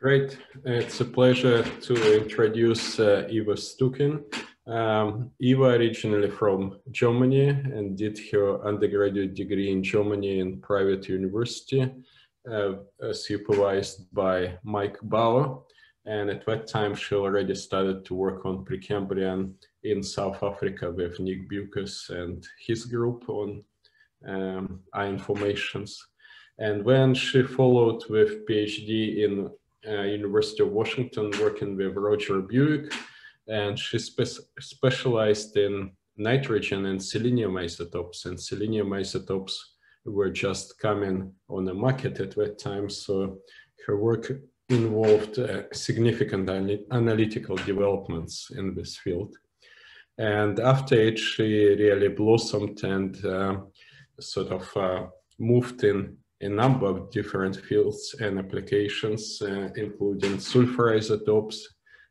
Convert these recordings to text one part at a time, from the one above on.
Great. It's a pleasure to introduce uh, Eva Stueeken. Um, Eva originally from Germany and did her undergraduate degree in Germany in private university, uh, supervised by Mike Bauer. And at that time, she already started to work on Precambrian in South Africa with Nick Beukes and his group on um, iron formations. And then she followed with PhD in uh, University of Washington, working with Roger Buick, and she spe specialized in nitrogen and selenium isotopes. And selenium isotopes were just coming on the market at that time, so her work involved uh, significant analytical developments in this field. And after it, she really blossomed and uh, sort of uh, moved in a number of different fields and applications, uh, including sulfur isotopes,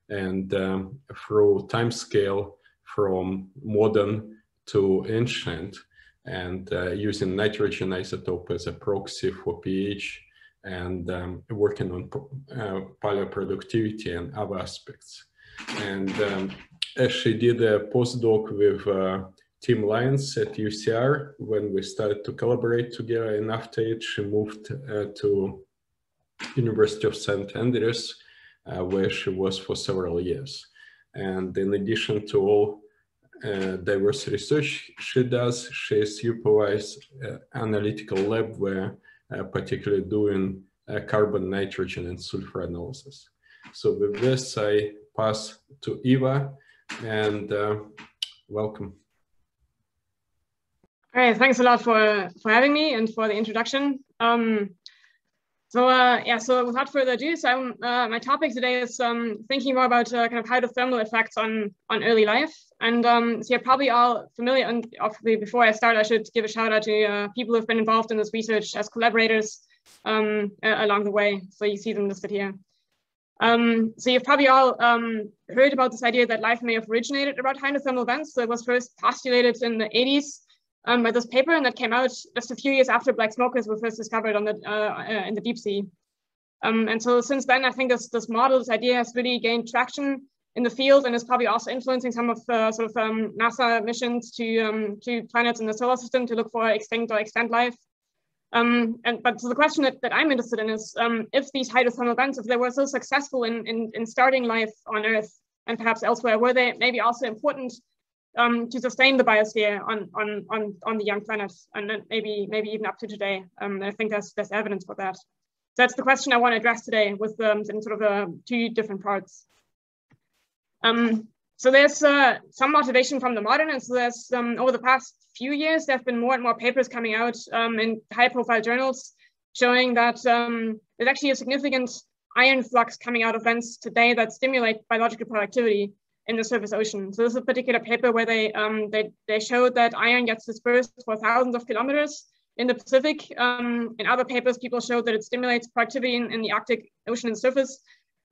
and um, through time scale from modern to ancient, and uh, using nitrogen isotope as a proxy for pH, and um, working on uh, paleoproductivity and other aspects. And um, she did a postdoc with Tim Lyons at UCR when we started to collaborate together. And after it, she moved uh, to University of St. Andrews, uh, where she was for several years. And in addition to all uh, diverse research she does, she supervises uh, analytical lab where uh, particularly doing uh, carbon, nitrogen, and sulfur analysis. So with this, I pass to Eva and welcome. All right, thanks a lot for, for having me and for the introduction. Um, so uh, yeah, so without further ado, so uh, my topic today is um, thinking more about uh, kind of hydrothermal effects on, on early life. And um, so you're probably all familiar, and obviously before I start, I should give a shout out to uh, people who've been involved in this research as collaborators um, along the way. So you see them listed here. Um, so you've probably all um, heard about this idea that life may have originated around hydrothermal vents. So it was first postulated in the 80s um, by this paper, and that came out just a few years after black smokers were first discovered on the uh, uh, in the deep sea. Um, and so since then, I think this this model, this idea, has really gained traction in the field, and is probably also influencing some of the sort of um, NASA missions to um, to planets in the solar system to look for extinct or extant life. Um, and but so the question that, that I'm interested in is um, if these hydrothermal vents, if they were so successful in, in in starting life on Earth and perhaps elsewhere, were they maybe also important um, to sustain the biosphere on, on, on, on the young planet and maybe, maybe even up to today. Um, I think there's, there's evidence for that. So that's the question I want to address today with um, in sort of uh, two different parts. Um, so there's uh, some motivation from the modern, and so there's um, over the past few years, there have been more and more papers coming out um, in high-profile journals showing that there's actually a significant iron flux coming out of vents today that stimulate biological productivity in the surface ocean. So this is a particular paper where they, um, they, they showed that iron gets dispersed for thousands of kilometers in the Pacific. Um, in other papers, people showed that it stimulates productivity in, in the Arctic Ocean and surface.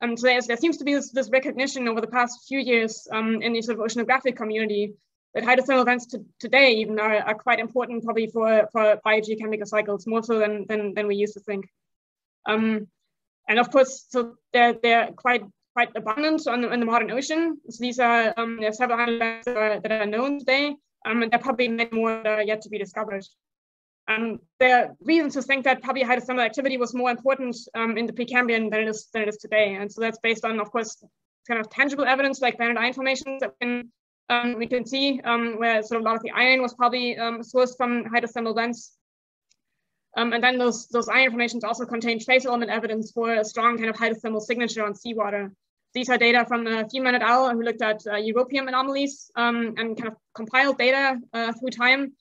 Um, so there seems to be this, this, recognition over the past few years um, in the sort of oceanographic community that hydrothermal vents to, today even are, are, quite important probably for, for biogeochemical cycles, more so than, than, than we used to think. Um, and of course, so they're, they're quite quite abundant on the, in the modern ocean. So these are um, there are several hundred that are, that are known today, um, and there are probably many more that are yet to be discovered. Um, there are reasons to think that probably hydrothermal activity was more important um, in the Precambrian than it is than it is today, and so that's based on, of course, kind of tangible evidence like banded iron formations that we can, um, we can see, um, where sort of a lot of the iron was probably um, sourced from hydrothermal vents. Um, and then those, those iron formations also contain trace element evidence for a strong kind of hydrothermal signature on seawater. These are data from the Fuhrman et al. who looked at uh, europium anomalies um, and kind of compiled data uh, through time.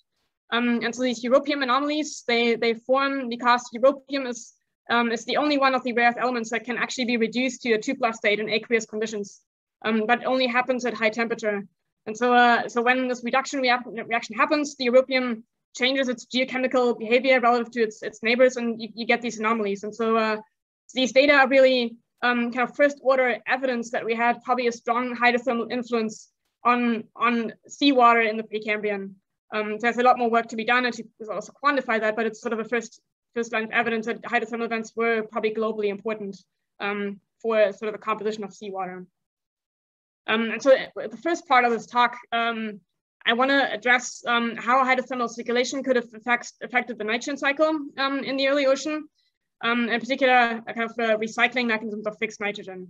Um, and so these europium anomalies, they, they form because europium is, um, is the only one of the rare earth elements that can actually be reduced to a 2 plus state in aqueous conditions, um, but only happens at high temperature. And so, uh, so when this reduction rea reaction happens, the europium changes its geochemical behavior relative to its, its neighbors, and you, you get these anomalies. And so, uh, so these data are really um, kind of first order evidence that we had probably a strong hydrothermal influence on, on seawater in the Precambrian. Um, there's a lot more work to be done and to also quantify that, but it's sort of a first, first line of evidence that hydrothermal events were probably globally important um, for sort of the composition of seawater. Um, and so uh, the first part of this talk, um, I want to address um, how hydrothermal circulation could have affect, affected the nitrogen cycle um, in the early ocean, um, in particular, kind of uh, recycling mechanisms of fixed nitrogen.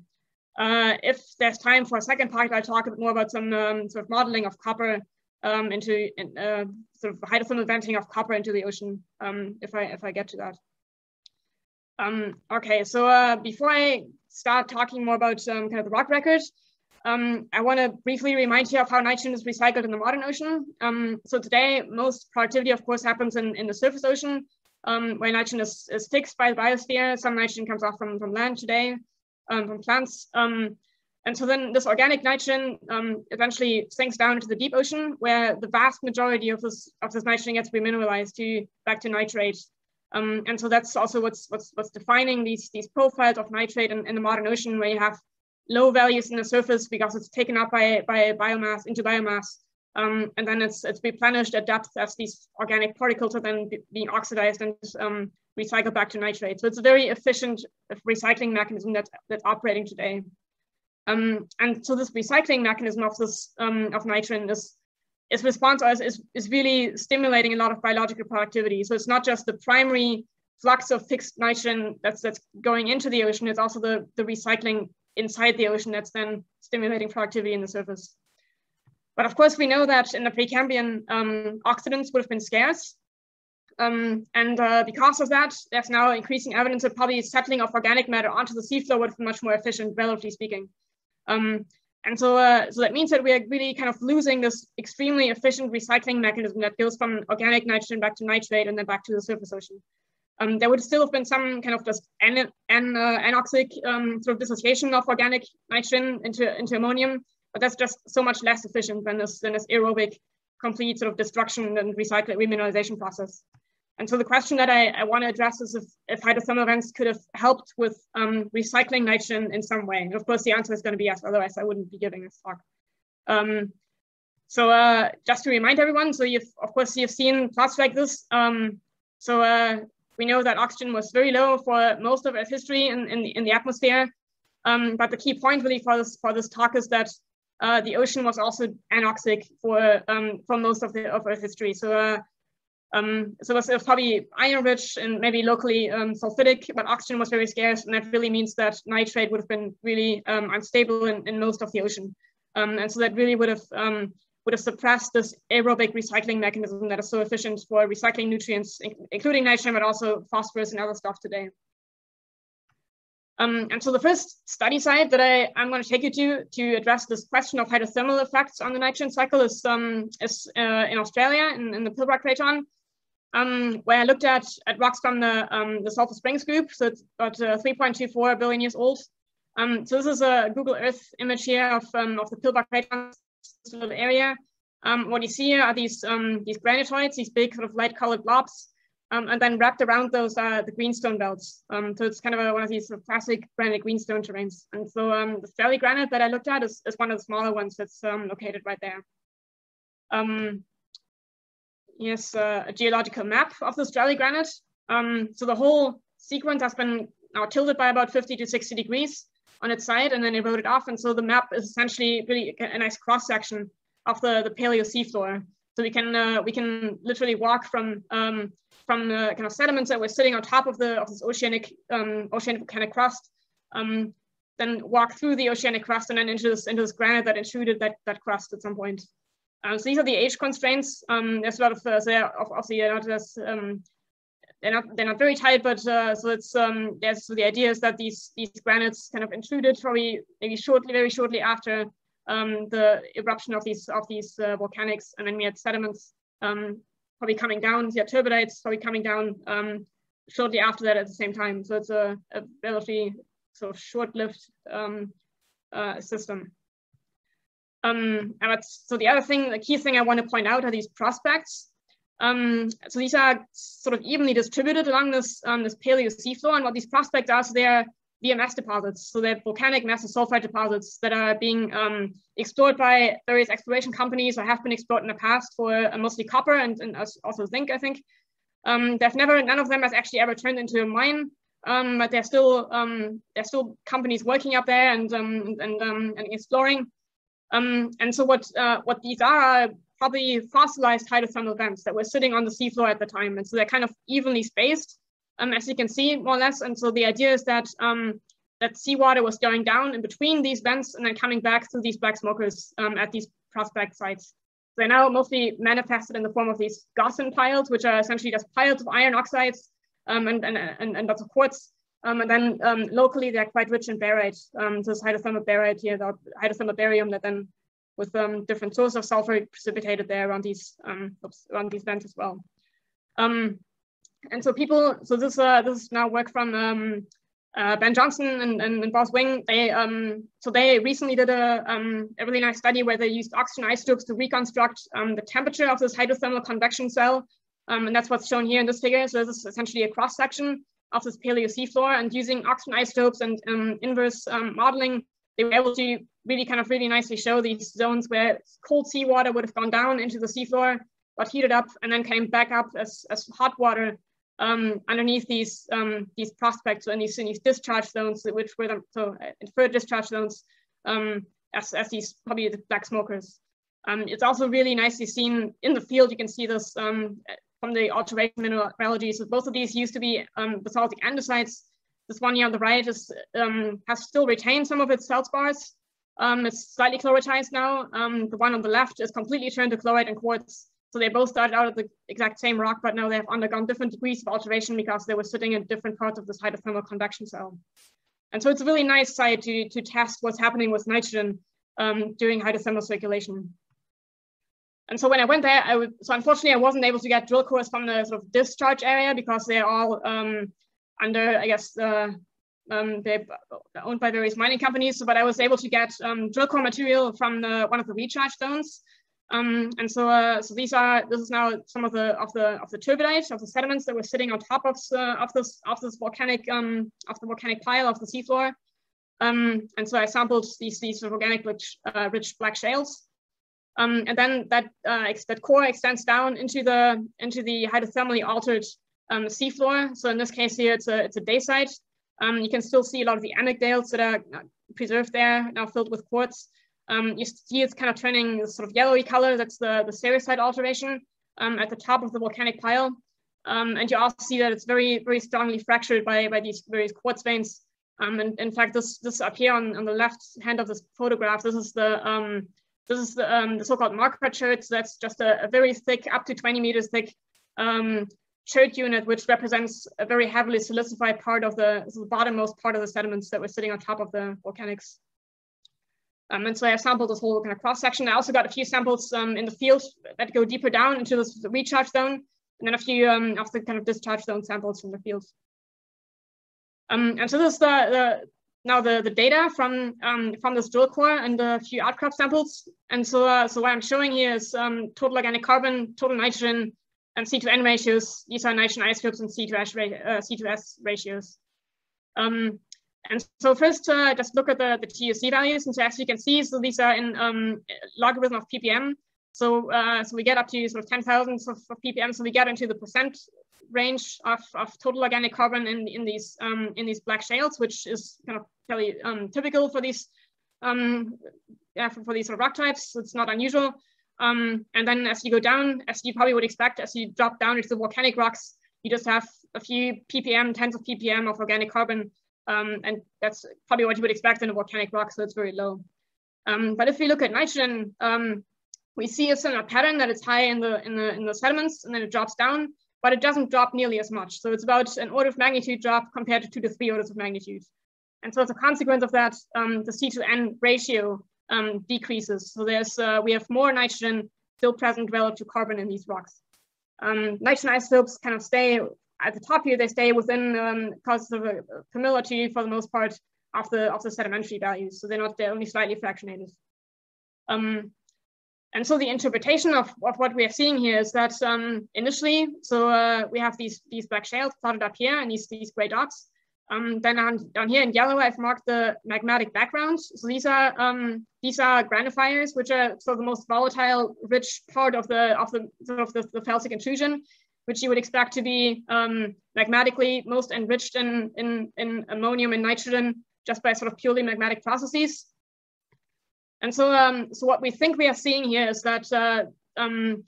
Uh, if there's time for a second part, I'll talk a bit more about some um, sort of modeling of copper um, into in, uh, sort of hydrothermal venting of copper into the ocean, um, if I if I get to that. Um, okay, so uh, before I start talking more about um, kind of the rock record, I want to briefly remind you of how nitrogen is recycled in the modern ocean. so today, most productivity, of course, happens in, in the surface ocean, where nitrogen is, is fixed by the biosphere. Some nitrogen comes off from, from land today um, from plants. Um, and so then this organic nitrogen um, eventually sinks down into the deep ocean where the vast majority of this, of this nitrogen gets remineralized to back to nitrate. Um, and so that's also what's, what's, what's defining these, these profiles of nitrate in, in the modern ocean where you have low values in the surface because it's taken up by, by biomass into biomass. Um, and then it's, it's replenished at depth as these organic particles are then being oxidized and um, recycle back to nitrate. So it's a very efficient recycling mechanism that's, that's operating today. Um, and so this recycling mechanism of this um, of nitrogen is is responsible is, is really stimulating a lot of biological productivity. So it's not just the primary flux of fixed nitrogen that's that's going into the ocean, it's also the, the recycling inside the ocean that's then stimulating productivity in the surface. But of course, we know that in the Precambrian, um, oxidants would have been scarce. Um, and uh, because of that, there's now increasing evidence that probably settling of organic matter onto the seafloor would be much more efficient, relatively speaking. Um, and so, uh, so that means that we're really kind of losing this extremely efficient recycling mechanism that goes from organic nitrogen back to nitrate and then back to the surface ocean. Um, there would still have been some kind of just an, an, uh, anoxic um, sort of dissociation of organic nitrogen into, into ammonium, but that's just so much less efficient than this, than this aerobic complete sort of destruction and recycling remineralization process. And so the question that I, I want to address is if, if hydrothermal vents could have helped with um, recycling nitrogen in some way. And of course, the answer is going to be yes, otherwise I wouldn't be giving this talk. Um, so uh, just to remind everyone, so you've, of course, you've seen plots like this. Um, so uh, we know that oxygen was very low for most of Earth history in, in, the, in the atmosphere. Um, but the key point really for this, for this talk is that uh, the ocean was also anoxic for, um, for most of, the, of Earth history. So uh, um, so it was, probably iron rich and maybe locally um, sulfidic, but oxygen was very scarce. And that really means that nitrate would have been really um, unstable in, in, most of the ocean. Um, and so that really would have, um, would have suppressed this aerobic recycling mechanism that is so efficient for recycling nutrients, including nitrogen, but also phosphorus and other stuff today. Um, and so the first study site that I, I'm going to take you to to address this question of hydrothermal effects on the nitrogen cycle is, um, is uh, in Australia, in, in the Pilbara Craton um, where I looked at, at rocks from the, um, the Sulphur Springs group. So it's about uh, 3.24 billion years old. Um, so this is a Google Earth image here of, um, of the Pilbara Craton area. Um, what you see here are these, these granitoids, these big sort of light colored blobs. And then wrapped around those are the greenstone belts. so it's kind of a, one of these sort of classic granite greenstone terrains. And so the Strelley granite that I looked at is, is one of the smaller ones that's located right there. Um, Here's uh, a geological map of the Strelley granite. Um, so the whole sequence has been now tilted by about 50 to 60 degrees on its side and then eroded off. And so the map is essentially really a nice cross section of the, the paleo seafloor. So we can uh, we can literally walk from um, from the kind of sediments that were sitting on top of the of this oceanic um, oceanic volcanic crust, um, then walk through the oceanic crust and then into this into this granite that intruded that that crust at some point. Um, so these are the age constraints. Um, there's a lot of, uh, so they're not as, um, they're not they're not very tight, but uh, so it's um, there's so the idea is that these these granites kind of intruded probably maybe shortly, very shortly after um, the eruption of these of these uh, volcanics, and then we had sediments um, probably coming down, yeah, turbidites probably coming down um, shortly after that at the same time. So it's a, a relatively sort of short-lived um, uh, system. Um, but so the other thing, the key thing I want to point out are these prospects. Um, so these are sort of evenly distributed along this, um, this paleo seafloor. And what these prospects are, so they're VMS deposits. So they're volcanic massive sulfide deposits that are being um, explored by various exploration companies or have been explored in the past for uh, mostly copper and, and also zinc, I think. Um, they've never, none of them has actually ever turned into a mine. um, but there's still um, there's still companies working up there and um, and um, and exploring. Um, and so what uh, what these are, are probably fossilized hydrothermal vents that were sitting on the seafloor at the time, and so they're kind of evenly spaced, um, as you can see more or less. And so the idea is that um, that seawater was going down in between these vents and then coming back through these black smokers um, at these prospect sites. They're now mostly manifested in the form of these Gossan piles, which are essentially just piles of iron oxides um, and, and, and, and, lots of quartz. Um, and then um, locally, they're quite rich in barite. Um, so this hydrothermal barite here, the hydrothermal barium that then with um, different sources of sulfur precipitated there around these, um, oops, around these vents as well. And so people, so this, uh, this is now work from uh, Ben Johnson and, and, and Boss Wing, they um, so they recently did a, um, a really nice study where they used oxygen isotopes to reconstruct um, the temperature of this hydrothermal convection cell. Um, and that's what's shown here in this figure. So this is essentially a cross section of this paleo seafloor and using oxygen isotopes and um, inverse um, modeling, they were able to really kind of really nicely show these zones where cold seawater would have gone down into the seafloor, got heated up and then came back up as, as hot water um, underneath these um, these prospects and these, these discharge zones, which were the, so inferred discharge zones um, as, as these probably the black smokers. Um, it's also really nicely seen in the field. You can see this um, from the alteration mineralogy. So both of these used to be um, basaltic andesites. This one here on the right is has still retained some of its feldspars. it's slightly chloritized now. the one on the left is completely turned to chlorite and quartz. So they both started out of the exact same rock, but now they have undergone different degrees of alteration because they were sitting in different parts of this hydrothermal convection cell. And so it's a really nice site to, to test what's happening with nitrogen um, during hydrothermal circulation. And so when I went there, I would, so unfortunately I wasn't able to get drill cores from the sort of discharge area because they're all um, under, I guess, uh, um, they're owned by various mining companies. So, but I was able to get um, drill core material from the, one of the recharge zones. Um, and so, uh, so these are this is now some of the of the of the turbidites of the sediments that were sitting on top of uh, of this of this volcanic um, of the volcanic pile of the seafloor. Um, and so I sampled these these organic rich uh, rich black shales. Um, and then that uh, that core extends down into the into the hydrothermally altered um, seafloor. So in this case here, it's a it's a dacite. Um, you can still see a lot of the amygdales that are preserved there, now filled with quartz. Um, you see it's kind of turning sort of yellowy color. That's the, the sericite alteration um, at the top of the volcanic pile. Um, and you also see that it's very, very strongly fractured by, by these various quartz veins. Um, and in fact, this, this up here on, on the left hand of this photograph, this is the, um, this is the, um, the so-called marker chert. That's just a, a, very thick, up to 20 meters thick chert unit, which represents a very heavily silicified part of the, the bottommost part of the sediments that were sitting on top of the volcanics. Um, and so I have sampled this whole kind of cross section. I also got a few samples um, in the field that go deeper down into this recharge zone, and then a few um, of the kind of discharge zone samples from the field. Um, and so this is the, the now the, the data from um, from this drill core and a few outcrop samples. And so uh, so what I'm showing here is um, total organic carbon, total nitrogen, and C2N ratios. These are nitrogen isotopes and C2S, uh, C2S ratios. Um, and so first, uh, just look at the, the TOC values. And so as you can see, so these are in um, logarithm of ppm. So, uh, so we get up to sort of 10,000 of, of, ppm. So we get into the percent range of, of total organic carbon in, in these um, in these black shales, which is kind of fairly um, typical for these um, yeah, for, for, these sort of rock types. So it's not unusual. Um, and then as you go down, as you probably would expect, as you drop down into the volcanic rocks, you just have a few ppm, tens of ppm of organic carbon um, and that's probably what you would expect in a volcanic rock, so it's very low. Um, but if we look at nitrogen, um, we see a similar pattern that it's high in the, in, the, in the sediments and then it drops down, but it doesn't drop nearly as much. So it's about an order of magnitude drop compared to two to three orders of magnitude. And so as a consequence of that, um, the C to N ratio um, decreases. So there's, uh, we have more nitrogen still present relative to carbon in these rocks. Um, nitrogen isotopes kind of stay at the top here, they stay within um, causes of a familiarity for the most part of the of the sedimentary values. So they're not they're only slightly fractionated. Um, and so the interpretation of, of what we are seeing here is that um, initially, so uh, we have these these black shales plotted up here and these these gray dots. Um, then on, down here in yellow, I've marked the magmatic backgrounds. So these are um, these are granophyres, which are so the most volatile, rich part of the of the sort of the, the felsic intrusion. Which you would expect to be um, magmatically most enriched in, in, in ammonium and nitrogen just by sort of purely magmatic processes. And so, um, so what we think we are seeing here is that uh, um,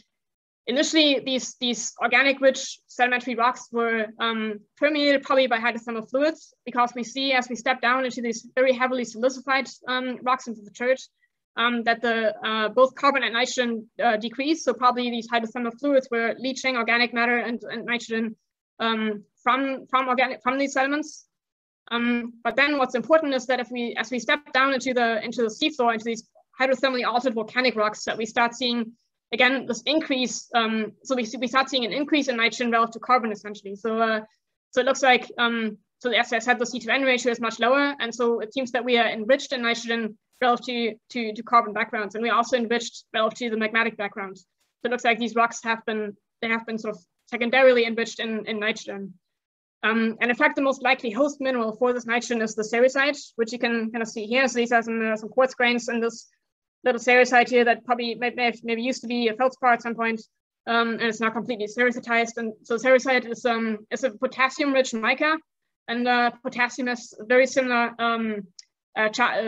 initially these, these organic rich sedimentary rocks were um, permeated probably by hydrothermal fluids because we see as we step down into these very heavily silicified um, rocks into the chert um, that the uh, both carbon and nitrogen uh, decrease. So probably these hydrothermal fluids were leaching organic matter and, and nitrogen um, from, from, organic, from these sediments. Um, but then what's important is that if we, as we step down into the into the seafloor, into these hydrothermally altered volcanic rocks, that we start seeing again this increase. Um, so we we start seeing an increase in nitrogen relative to carbon essentially. So uh, so it looks like um, so as I said, the C2N ratio is much lower, and so it seems that we are enriched in nitrogen relative to, to, to carbon backgrounds, and we also enriched relative to the magmatic backgrounds. So it looks like these rocks have been they have been sort of secondarily enriched in, in nitrogen. Um, and in fact, the most likely host mineral for this nitrogen is the sericite, which you can kind of see here. So these are some, uh, some quartz grains in this little sericite here that probably may maybe, maybe used to be a feldspar at some point, um, and it's now completely sericitized. And so sericite is, um, is a potassium-rich mica, and uh, potassium is very similar um,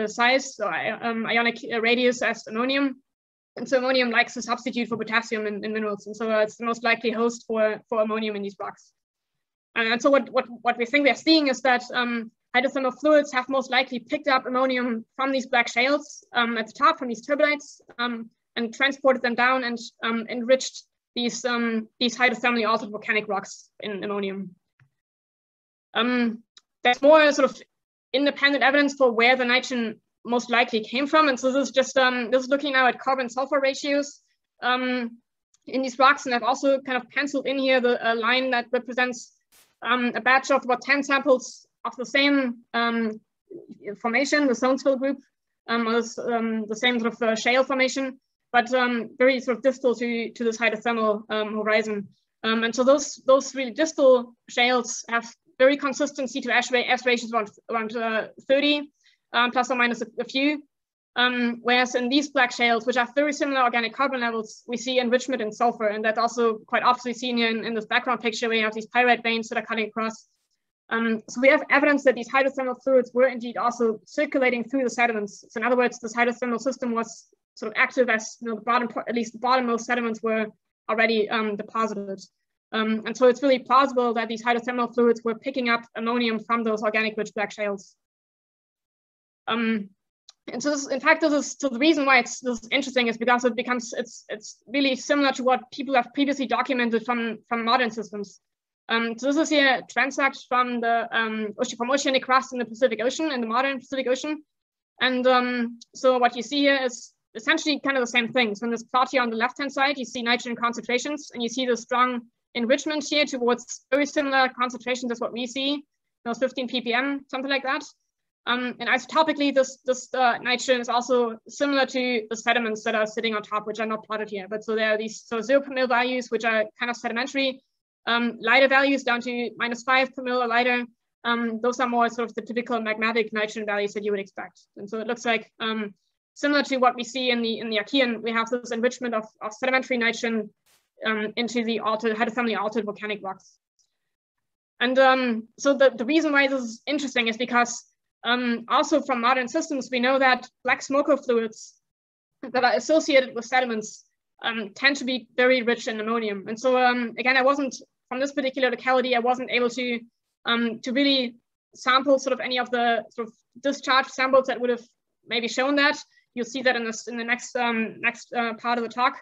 size, so um, ionic radius as ammonium. And so ammonium likes to substitute for potassium in, in minerals. And so uh, it's the most likely host for, for ammonium in these rocks. And so what, what, what we think we're seeing is that um, hydrothermal fluids have most likely picked up ammonium from these black shales um, at the top from these turbidites, um, and transported them down and um, enriched these, um, these hydrothermally altered volcanic rocks in ammonium. Um, there's more sort of independent evidence for where the nitrogen most likely came from. And so this is just, this is looking now at carbon sulfur ratios in these rocks. And I've also kind of penciled in here the line that represents um, a batch of about 10 samples of the same um, formation, the Soanesville group, um, was um, the same sort of uh, shale formation, but um, very sort of distal to, to this hydrothermal um, horizon. and so those, those really distal shales have very consistent C2S ratios around, around uh, 30, plus or minus a, a few. Um, whereas in these black shales, which have very similar organic carbon levels, we see enrichment in sulfur. And that's also quite obviously seen in, in this background picture where you have these pyrite veins that are cutting across. Um, so we have evidence that these hydrothermal fluids were indeed also circulating through the sediments. So in other words, this hydrothermal system was sort of active as you know, the bottom, at least the bottommost sediments were already um, deposited. Um, and so it's really plausible that these hydrothermal fluids were picking up ammonium from those organic rich black shales. Um, and so this, in fact, this is so the reason why it's this is interesting is because it becomes it's it's really similar to what people have previously documented from from modern systems. Um, so this is here transect from the um, from oceanic crust in the Pacific Ocean in the modern Pacific Ocean, and um, so what you see here is essentially kind of the same thing. So in this plot here on the left hand side, you see nitrogen concentrations, and you see the strong enrichment here towards very similar concentrations as what we see, you know, 15 ppm, something like that. Um, and isotopically, this, this uh, nitrogen is also similar to the sediments that are sitting on top, which are not plotted here. But so there are these so zero per mil values, which are kind of sedimentary, um, lighter values down to minus five per mil or lighter. Um, those are more sort of the typical magmatic nitrogen values that you would expect. And so it looks like um, similar to what we see in the in the Archean, we have this enrichment of, of sedimentary nitrogen um, into the altered, had some of the altered volcanic rocks. And um, so the, the reason why this is interesting is because um, also from modern systems, we know that black smoker fluids that are associated with sediments um, tend to be very rich in ammonium. And so um, again, I wasn't, from this particular locality, I wasn't able to, um, to really sample sort of any of the sort of discharge samples that would have maybe shown that. You'll see that in, this, in the next, next uh, part of the talk.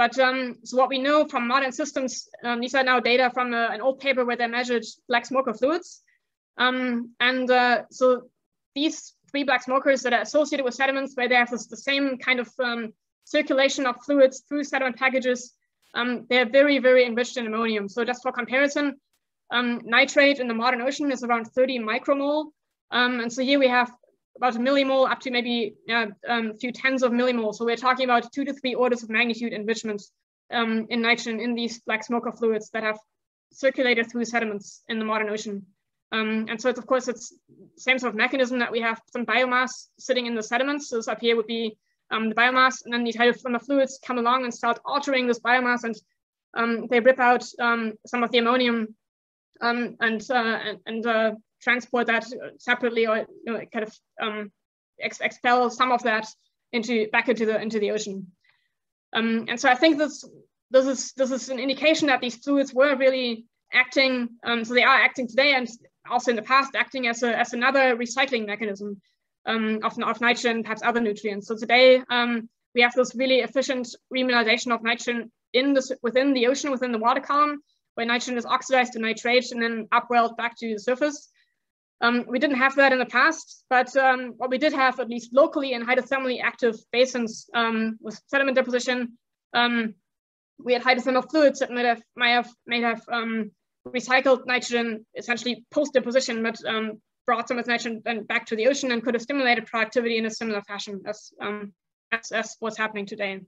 But um, so what we know from modern systems, these are now data from a, uh, an old paper where they measured black smoker fluids. Um, and uh, so these three black smokers that are associated with sediments where they have this, the same kind of um, circulation of fluids through sediment packages, um, they're very, very enriched in ammonium. So just for comparison, um, nitrate in the modern ocean is around 30 micromole. Um, and so here we have about a millimole up to maybe uh, a few tens of millimoles. So we're talking about two to three orders of magnitude enrichment um, in nitrogen in these black smoker fluids that have circulated through sediments in the modern ocean. Um, and so it's, of course, it's same sort of mechanism that we have some biomass sitting in the sediments. So this up here would be um, the biomass, and then these hydrothermal fluids come along and start altering this biomass and um, they rip out um, some of the ammonium um, and uh, and, and uh, transport that separately or you know, kind of um, ex expel some of that into back into the into the ocean. Um, and so I think this this is this is an indication that these fluids were really acting. Um, so they are acting today and also in the past acting as a as another recycling mechanism um, of, of nitrogen, perhaps other nutrients. So today um, we have this really efficient remineralization of nitrogen in the within the ocean, within the water column, where nitrogen is oxidized to nitrate and then upwelled back to the surface. Um, we didn't have that in the past, but um, what we did have, at least locally in hydrothermally active basins um, with sediment deposition, um, we had hydrothermal fluids that might have, might have, might have um, recycled nitrogen essentially post deposition, but um, brought some of the nitrogen then back to the ocean and could have stimulated productivity in a similar fashion as, as, as what's happening today.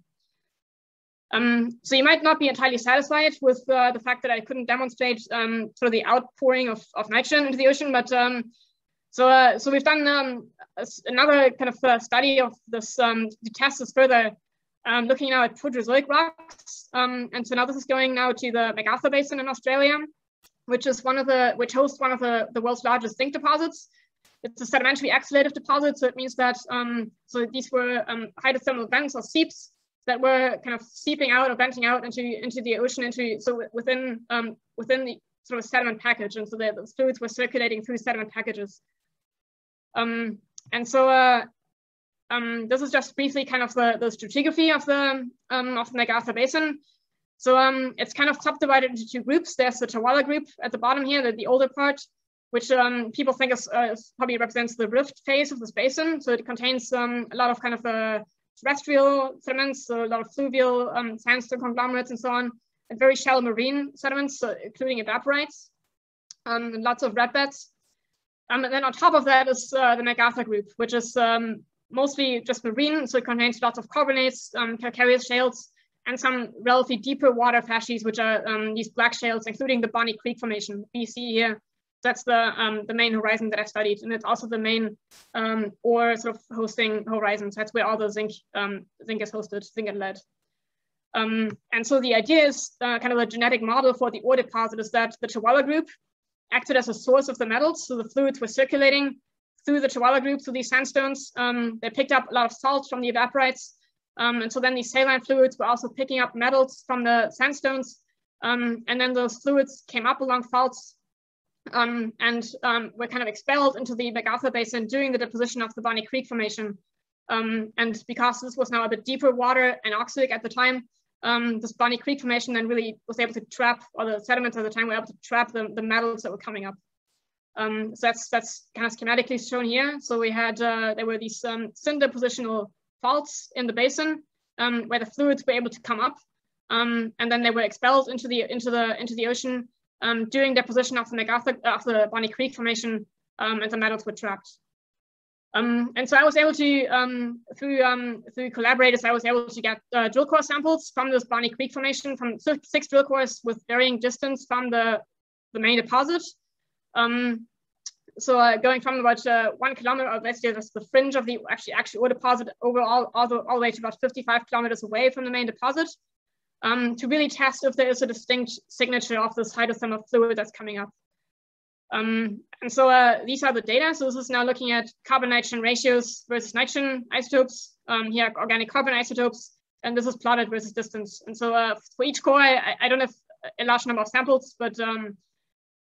Um, so you might not be entirely satisfied with uh, the fact that I couldn't demonstrate um, sort of the outpouring of, of nitrogen into the ocean, but um, so uh, so we've done um, another kind of uh, study of this um, to test this further, um, looking now at Proterozoic rocks, and so now this is going now to the McArthur Basin in Australia, which is one of the which hosts one of the, the world's largest zinc deposits. It's a sedimentary exhalative deposit, so it means that so these were hydrothermal vents or seeps that were kind of seeping out or venting out into into the ocean into so within um, within the sort of sediment package and so the, the fluids were circulating through sediment packages um, and so uh, um, this is just briefly kind of the, the stratigraphy of the um, of the McArthur Basin. So um, it's kind of subdivided into two groups. There's the Tawallah group at the bottom here, the, the older part, which um, people think is, uh, probably represents the rift phase of this basin. So it contains a lot of kind of uh, terrestrial sediments, so a lot of fluvial um, sandstone conglomerates and so on, and very shallow marine sediments, so including evaporites, um, and lots of red beds. Um, and then on top of that is uh, the McArthur group, which is um, mostly just marine, so it contains lots of carbonates, um, calcareous shales, and some relatively deeper water facies, which are um, these black shales, including the Barney Creek Formation, BC here, that's the um, the main horizon that I studied, and it's also the main um, or sort of hosting horizons. That's where all the zinc um, zinc is hosted, zinc and lead. Um, and so the idea is uh, kind of a genetic model for the ore deposit is that the Tawallah group acted as a source of the metals, so the fluids were circulating through the Tawallah group, through these sandstones. Um, they picked up a lot of salt from the evaporites, um, and so then these saline fluids were also picking up metals from the sandstones. and then those fluids came up along faults um, and um, were kind of expelled into the McArthur Basin during the deposition of the Barney Creek Formation. Um, and because this was now a bit deeper water and oxidic at the time, um, this Barney Creek Formation then really was able to trap, or the sediments at the time were able to trap the, the metals that were coming up. Um, so that's that's kind of schematically shown here. So we had, uh, there were these um, syndepositional faults in the basin where the fluids were able to come up. and then they were expelled into the, into the, into the ocean um, during deposition of the McArthur, of the Barney Creek Formation, um, and the metals were trapped. Um, and so I was able to, um, through, um, through collaborators, I was able to get uh, drill core samples from this Barney Creek Formation from six drill cores with varying distance from the, the main deposit. Um, so uh, going from about uh, one kilometer, or basically that's the fringe of the actually actual deposit overall, all the, all the way to about 55 kilometers away from the main deposit um, to really test if there is a distinct signature of this hydrothermal fluid that's coming up. Um, and so uh, these are the data. So this is now looking at carbon nitrogen ratios versus nitrogen isotopes. Um, here organic carbon isotopes, and this is plotted versus distance. And so uh, for each core, I, I, don't have a large number of samples, but um,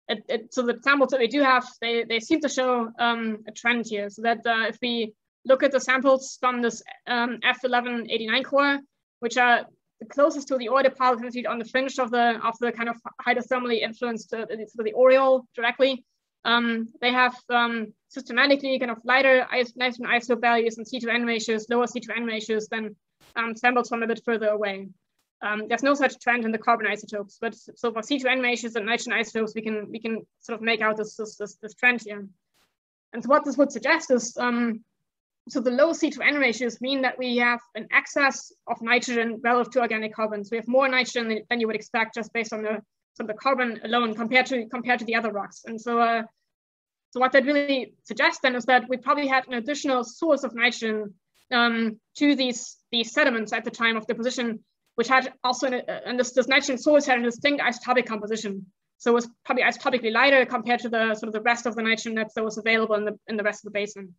it, it, so the samples that we do have, they, they seem to show um, a trend here. So that uh, if we look at the samples from this um, F1189 core, which are closest to the ore deposit on the fringe of the of the kind of hydrothermally influenced uh, the Oriole directly. Um, they have um, systematically kind of lighter nitrogen isotope values and C2N ratios, lower C2N ratios than um, samples from a bit further away. Um, there's no such trend in the carbon isotopes, but so for C2N ratios and nitrogen isotopes, we can we can sort of make out this this this, this trend here. And so what this would suggest is um, so the low C2N ratios mean that we have an excess of nitrogen relative to organic carbons. We have more nitrogen than you would expect just based on the, on the carbon alone compared to compared to the other rocks. And so, uh, so what that really suggests then is that we probably had an additional source of nitrogen um, to these, these sediments at the time of deposition which had also, and this, this nitrogen source had a distinct isotopic composition. So it was probably isotopically lighter compared to the sort of the rest of the nitrogen that was available in the, in the rest of the basin.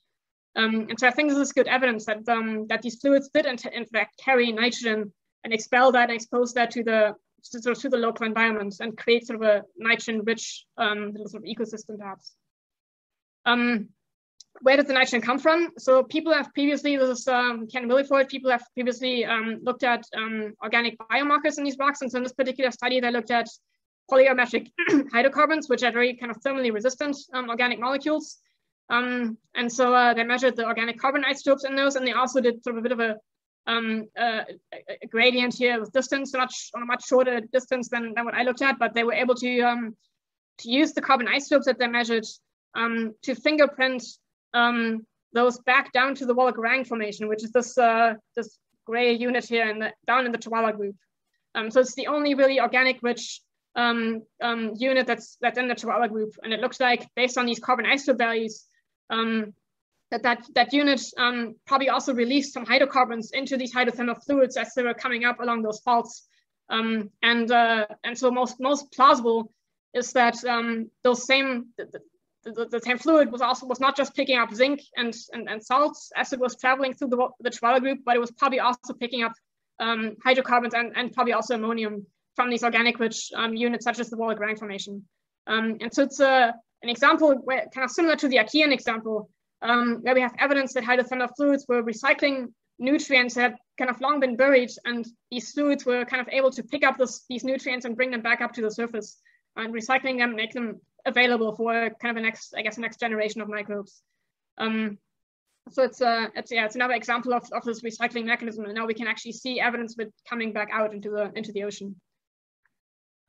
Um, and so I think this is good evidence that, um, that these fluids did in, in, fact carry nitrogen and expel that and expose that to the, to, sort of to the local environment and create sort of a nitrogen-rich um, sort of ecosystem perhaps. Um, where does the nitrogen come from? So people have previously, this is um, Ken Williford, people have previously um, looked at um, organic biomarkers in these rocks. And so in this particular study, they looked at polyaromatic hydrocarbons, which are very kind of thermally resistant organic molecules. Um, and so uh, they measured the organic carbon isotopes in those, and they also did sort of a bit of a, um, a gradient here with distance, much on a much shorter distance than, than what I looked at, but they were able to um, to use the carbon isotopes that they measured um, to fingerprint um, those back down to the Wollogorang formation, which is this uh, this gray unit here in the, down in the Chowalla group. Um, so it's the only really organic rich unit that's that's in the Chowalla group, and it looks like based on these carbon isotope values, um, that that that unit um, probably also released some hydrocarbons into these hydrothermal fluids as they were coming up along those faults, um, and uh, and so most most plausible is that um, those same the, the, the, same fluid was also was not just picking up zinc and and, and salts as it was traveling through the the Chowalla group, but it was probably also picking up hydrocarbons and, and probably also ammonium from these organic rich um, units such as the Wollogorang formation. Um, and so it's a, an example where kind of similar to the Archean example, um, where we have evidence that hydrothermal fluids were recycling nutrients that had kind of long been buried, and these fluids were kind of able to pick up this, these nutrients and bring them back up to the surface, and recycling them, make them available for kind of a next, I guess, next generation of microbes. Um, so it's, uh, it's yeah, it's another example of, of this recycling mechanism, and now we can actually see evidence of it coming back out into the into the ocean.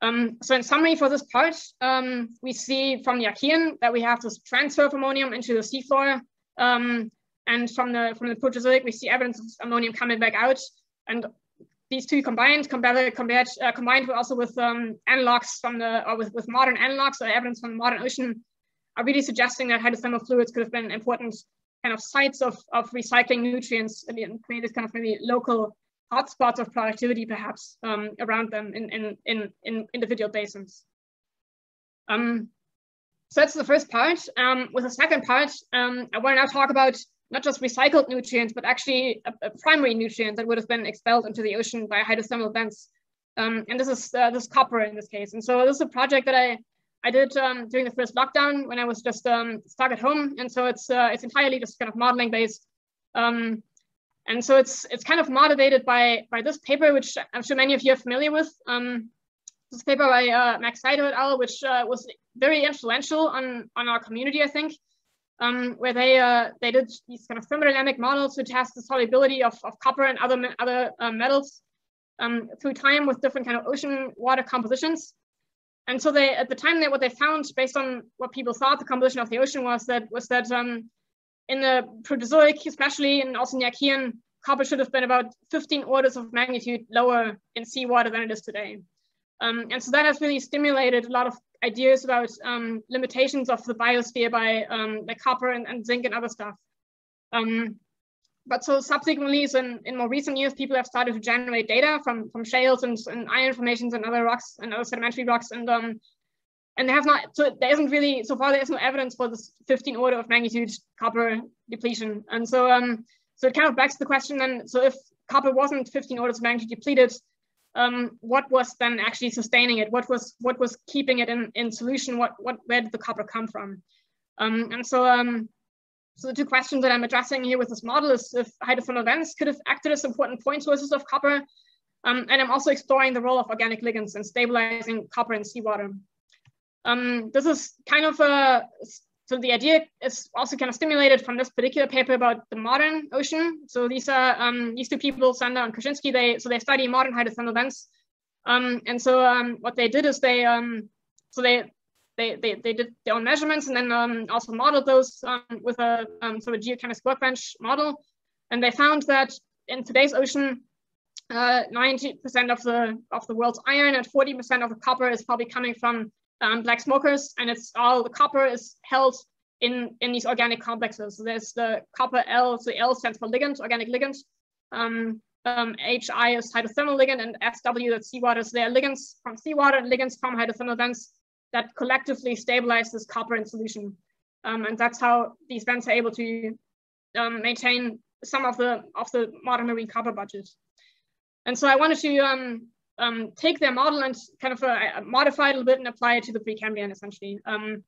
Um, so in summary for this part, um, we see from the Archean that we have this transfer of ammonium into the seafloor. Um, and from the from the Proterozoic, we see evidence of ammonium coming back out. And these two combined, compared, compared uh, combined also with um, analogs from the, or with, with modern analogs or evidence from the modern ocean, are really suggesting that hydrothermal fluids could have been important kind of sites of, of recycling nutrients and created kind of maybe local hotspots of productivity perhaps um, around them in, in, in, in individual basins. Um, so that's the first part. Um, with the second part, um, I want to now talk about not just recycled nutrients, but actually a, a, primary nutrient that would have been expelled into the ocean by hydrothermal vents. Um, and this is uh, this copper in this case. And so this is a project that I I did um, during the first lockdown when I was just stuck at home. And so it's uh, it's entirely just kind of modeling based. Um, and so it's it's kind of motivated by by this paper, which I'm sure many of you are familiar with. Um, this paper by uh, Mak Saito et al., which uh, was very influential on on our community, I think, um, where they uh, they did these kind of thermodynamic models to test the solubility of, of copper and other other uh, metals um, through time with different kind of ocean water compositions. And so they at the time that what they found based on what people thought the composition of the ocean was that was that um, in the Proterozoic, especially, in Archean, copper should have been about 15 orders of magnitude lower in seawater than it is today. Um, and so that has really stimulated a lot of ideas about um, limitations of the biosphere by, um, copper and, and, zinc and other stuff. Um, but so subsequently, so in, in more recent years, people have started to generate data from, from shales and, and iron formations and other rocks and other sedimentary rocks. And um, and they have not, so there isn't really, so far there's no evidence for this 15 order of magnitude copper depletion. And so, um, so it kind of begs the question then, so if copper wasn't 15 orders of magnitude depleted, um, what was then actually sustaining it? What was what was keeping it in, in solution? What what where did the copper come from? Um, and so um, so the two questions that I'm addressing here with this model is if hydrothermal vents could have acted as important point sources of copper, um, and I'm also exploring the role of organic ligands in stabilizing copper in seawater. Um, this is kind of a, so the idea is also kind of stimulated from this particular paper about the modern ocean. So these are um, these two people, Sander and Koschinsky, they so they study modern hydrothermal vents. Um, and so um, what they did is they um, so they, they they they did their own measurements and then um, also modeled those um, with a sort of geochemist workbench model. And they found that in today's ocean, 90% uh, of the of the world's iron and 40% of the copper is probably coming from um, black smokers, and it's all the copper is held in, in these organic complexes. So there's the copper L, so L stands for ligand, organic ligand. Um, um, HI is hydrothermal ligand and SW, that's seawater. So they are ligands from seawater and ligands from hydrothermal vents that collectively stabilize this copper in solution. Um, and that's how these vents are able to um, maintain some of the of the modern marine copper budget. And so I wanted to um, take their model and kind of uh, modify it a little bit and apply it to the Precambrian essentially. Um,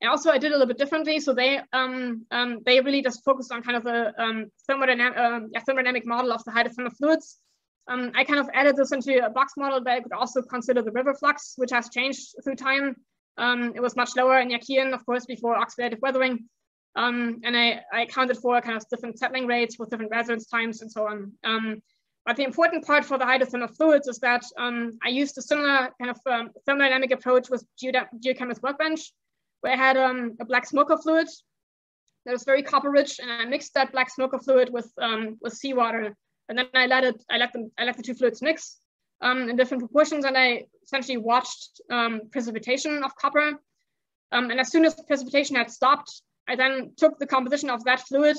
and also I did a little bit differently. So they um, um, they really just focused on kind of the um, thermodynamic, uh, yeah, thermodynamic model of the hydrothermal fluids. Um, I kind of added this into a box model, but I could also consider the river flux, which has changed through time. Um, it was much lower in Archean, of course, before oxidative weathering. Um, and I, I accounted for kind of different settling rates with different residence times and so on. Um, but the important part for the hydrothermal fluids is that um, I used a similar kind of um, thermodynamic approach with geochemist workbench, where I had um, a black smoker fluid that was very copper rich, and I mixed that black smoker fluid with um, with seawater, and then I let it, I let them, I let the two fluids mix um, in different proportions, and I essentially watched um, precipitation of copper. And as soon as precipitation had stopped, I then took the composition of that fluid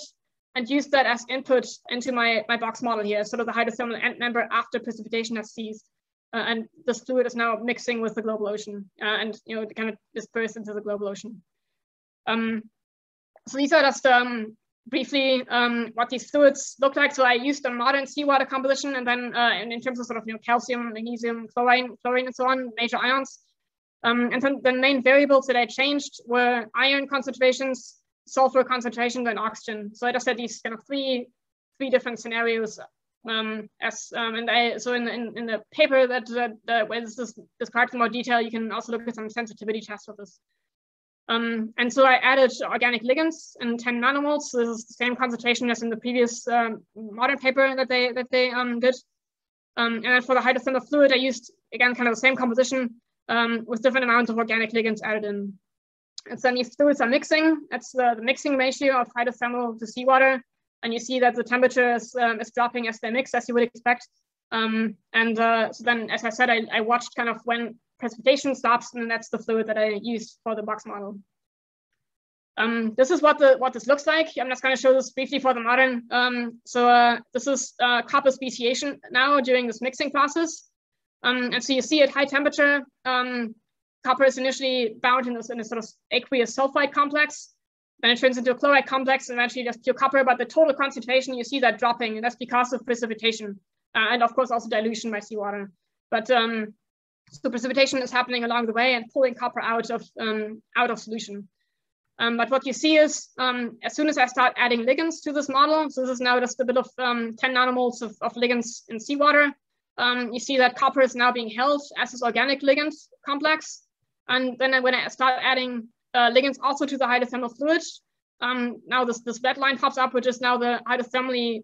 and used that as input into my, my box model here, sort of the hydrothermal end member after precipitation has ceased. Uh, and this fluid is now mixing with the global ocean uh, and you know kind of dispersed into the global ocean. Um, so these are just um, briefly um, what these fluids look like. So I used a modern seawater composition and then uh, in, in, terms of sort of you know calcium, magnesium, chlorine, chlorine and so on, major ions. Um, and then the main variables that I changed were iron concentrations, sulfur concentration, and oxygen. So I just had these kind of three three different scenarios. Um, as um, and I so in, in, in the paper that, that, that where this is described in more detail, you can also look at some sensitivity tests for this. Um, and so I added organic ligands in 10 nanomoles. So this is the same concentration as in the previous um, modern paper that they that they um, did. Um, and then for the hydrothermal fluid, I used again kind of the same composition um, with different amounts of organic ligands added in. And so these fluids are mixing. That's the, the, mixing ratio of hydrothermal to seawater. And you see that the temperature is, um, is dropping as they mix, as you would expect. and uh, so then, as I said, I, I watched kind of when precipitation stops, and that's the fluid that I used for the box model. Um, this is what the what this looks like. I'm just going to show this briefly for the modern. Um, so uh, this is uh, copper speciation now during this mixing process. Um, and so you see at high temperature, um, copper is initially bound in this in a sort of aqueous sulfide complex. Then it turns into a chloride complex and eventually just pure copper. But the total concentration, you see that dropping, and that's because of precipitation uh, and of course also dilution by seawater. But um, so precipitation is happening along the way and pulling copper out of, um, out of solution. Um, but what you see is, um, as soon as I start adding ligands to this model, so this is now just a bit of um, 10 nanomoles of, of ligands in seawater, um, you see that copper is now being held as this organic ligand complex. And then I, when I start adding uh, ligands also to the hydrothermal fluid, um, now this, this red line pops up, which is now the hydrothermally,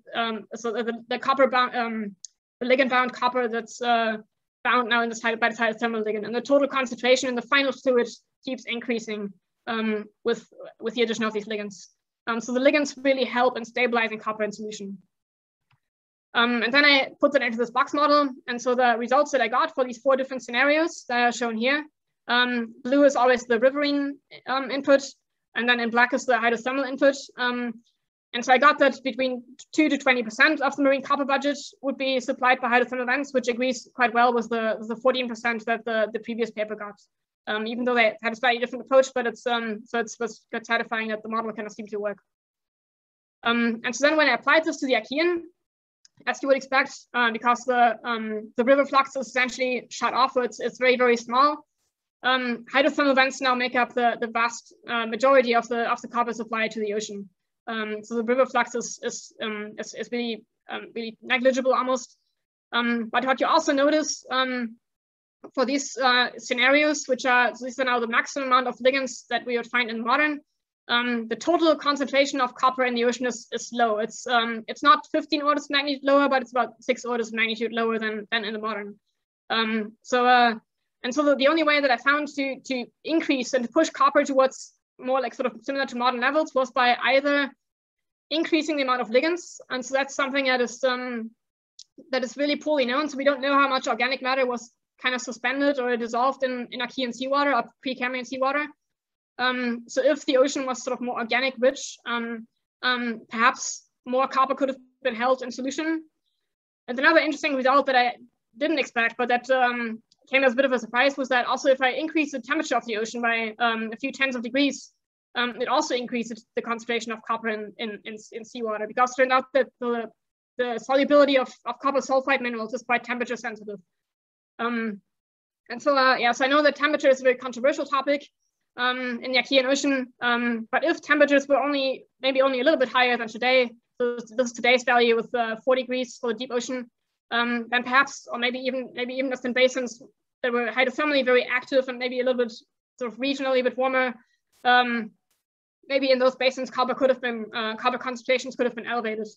so the, the copper bound, the ligand bound copper that's uh, bound now in the side by the hydrothermal ligand, and the total concentration in the final fluid keeps increasing um, with with the addition of these ligands. Um, so the ligands really help in stabilizing copper in solution. Um, and then I put that into this box model, and so the results that I got for these four different scenarios that are shown here. Um, blue is always the riverine um, input, and then in black is the hydrothermal input. Um, and so I got that between 2 to 20% of the marine copper budget would be supplied by hydrothermal vents, which agrees quite well with the, the 14% that the, the previous paper got. Um, even though they had a slightly different approach, but it's um, so it's was satisfying that the model kind of seemed to work. Um, and so then when I applied this to the Archean, as you would expect, uh, because the um, the river flux is essentially shut off, it's, it's very, very small. Um, hydrothermal vents now make up the, the vast uh, majority of the, of the copper supply to the ocean. Um, so the river flux is, is, um, is, is really, um, really negligible almost. Um, but what you also notice um, for these uh, scenarios, which are, so these are now the maximum amount of ligands that we would find in modern, the total concentration of copper in the ocean is, is low. It's, it's not 15 orders of magnitude lower, but it's about six orders of magnitude lower than, than in the modern. so, uh, and so the, the only way that I found to, to increase and to push copper towards more like sort of similar to modern levels was by either increasing the amount of ligands. And so that's something that is um, that is really poorly known. So we don't know how much organic matter was kind of suspended or dissolved in, in Archean seawater or Precambrian seawater. Um, so if the ocean was sort of more organic rich, um, um, perhaps more copper could have been held in solution. and another interesting result that I didn't expect, but that um, came as a bit of a surprise was that also if I increase the temperature of the ocean by um, a few tens of degrees, um, it also increases the concentration of copper in, in, in, in, seawater because it turned out that the, the solubility of, of copper sulfide minerals is quite temperature sensitive. Um, and so, uh, yeah, so I know that temperature is a very controversial topic um, in the Archean Ocean, um, but if temperatures were only, maybe only a little bit higher than today, so this is today's value with uh, 4 degrees for the deep ocean, um, then perhaps, or maybe even maybe even just in basins that were hydrothermally very active and maybe a little bit sort of regionally a bit warmer, um, maybe in those basins copper could have been, uh, concentrations could have been elevated.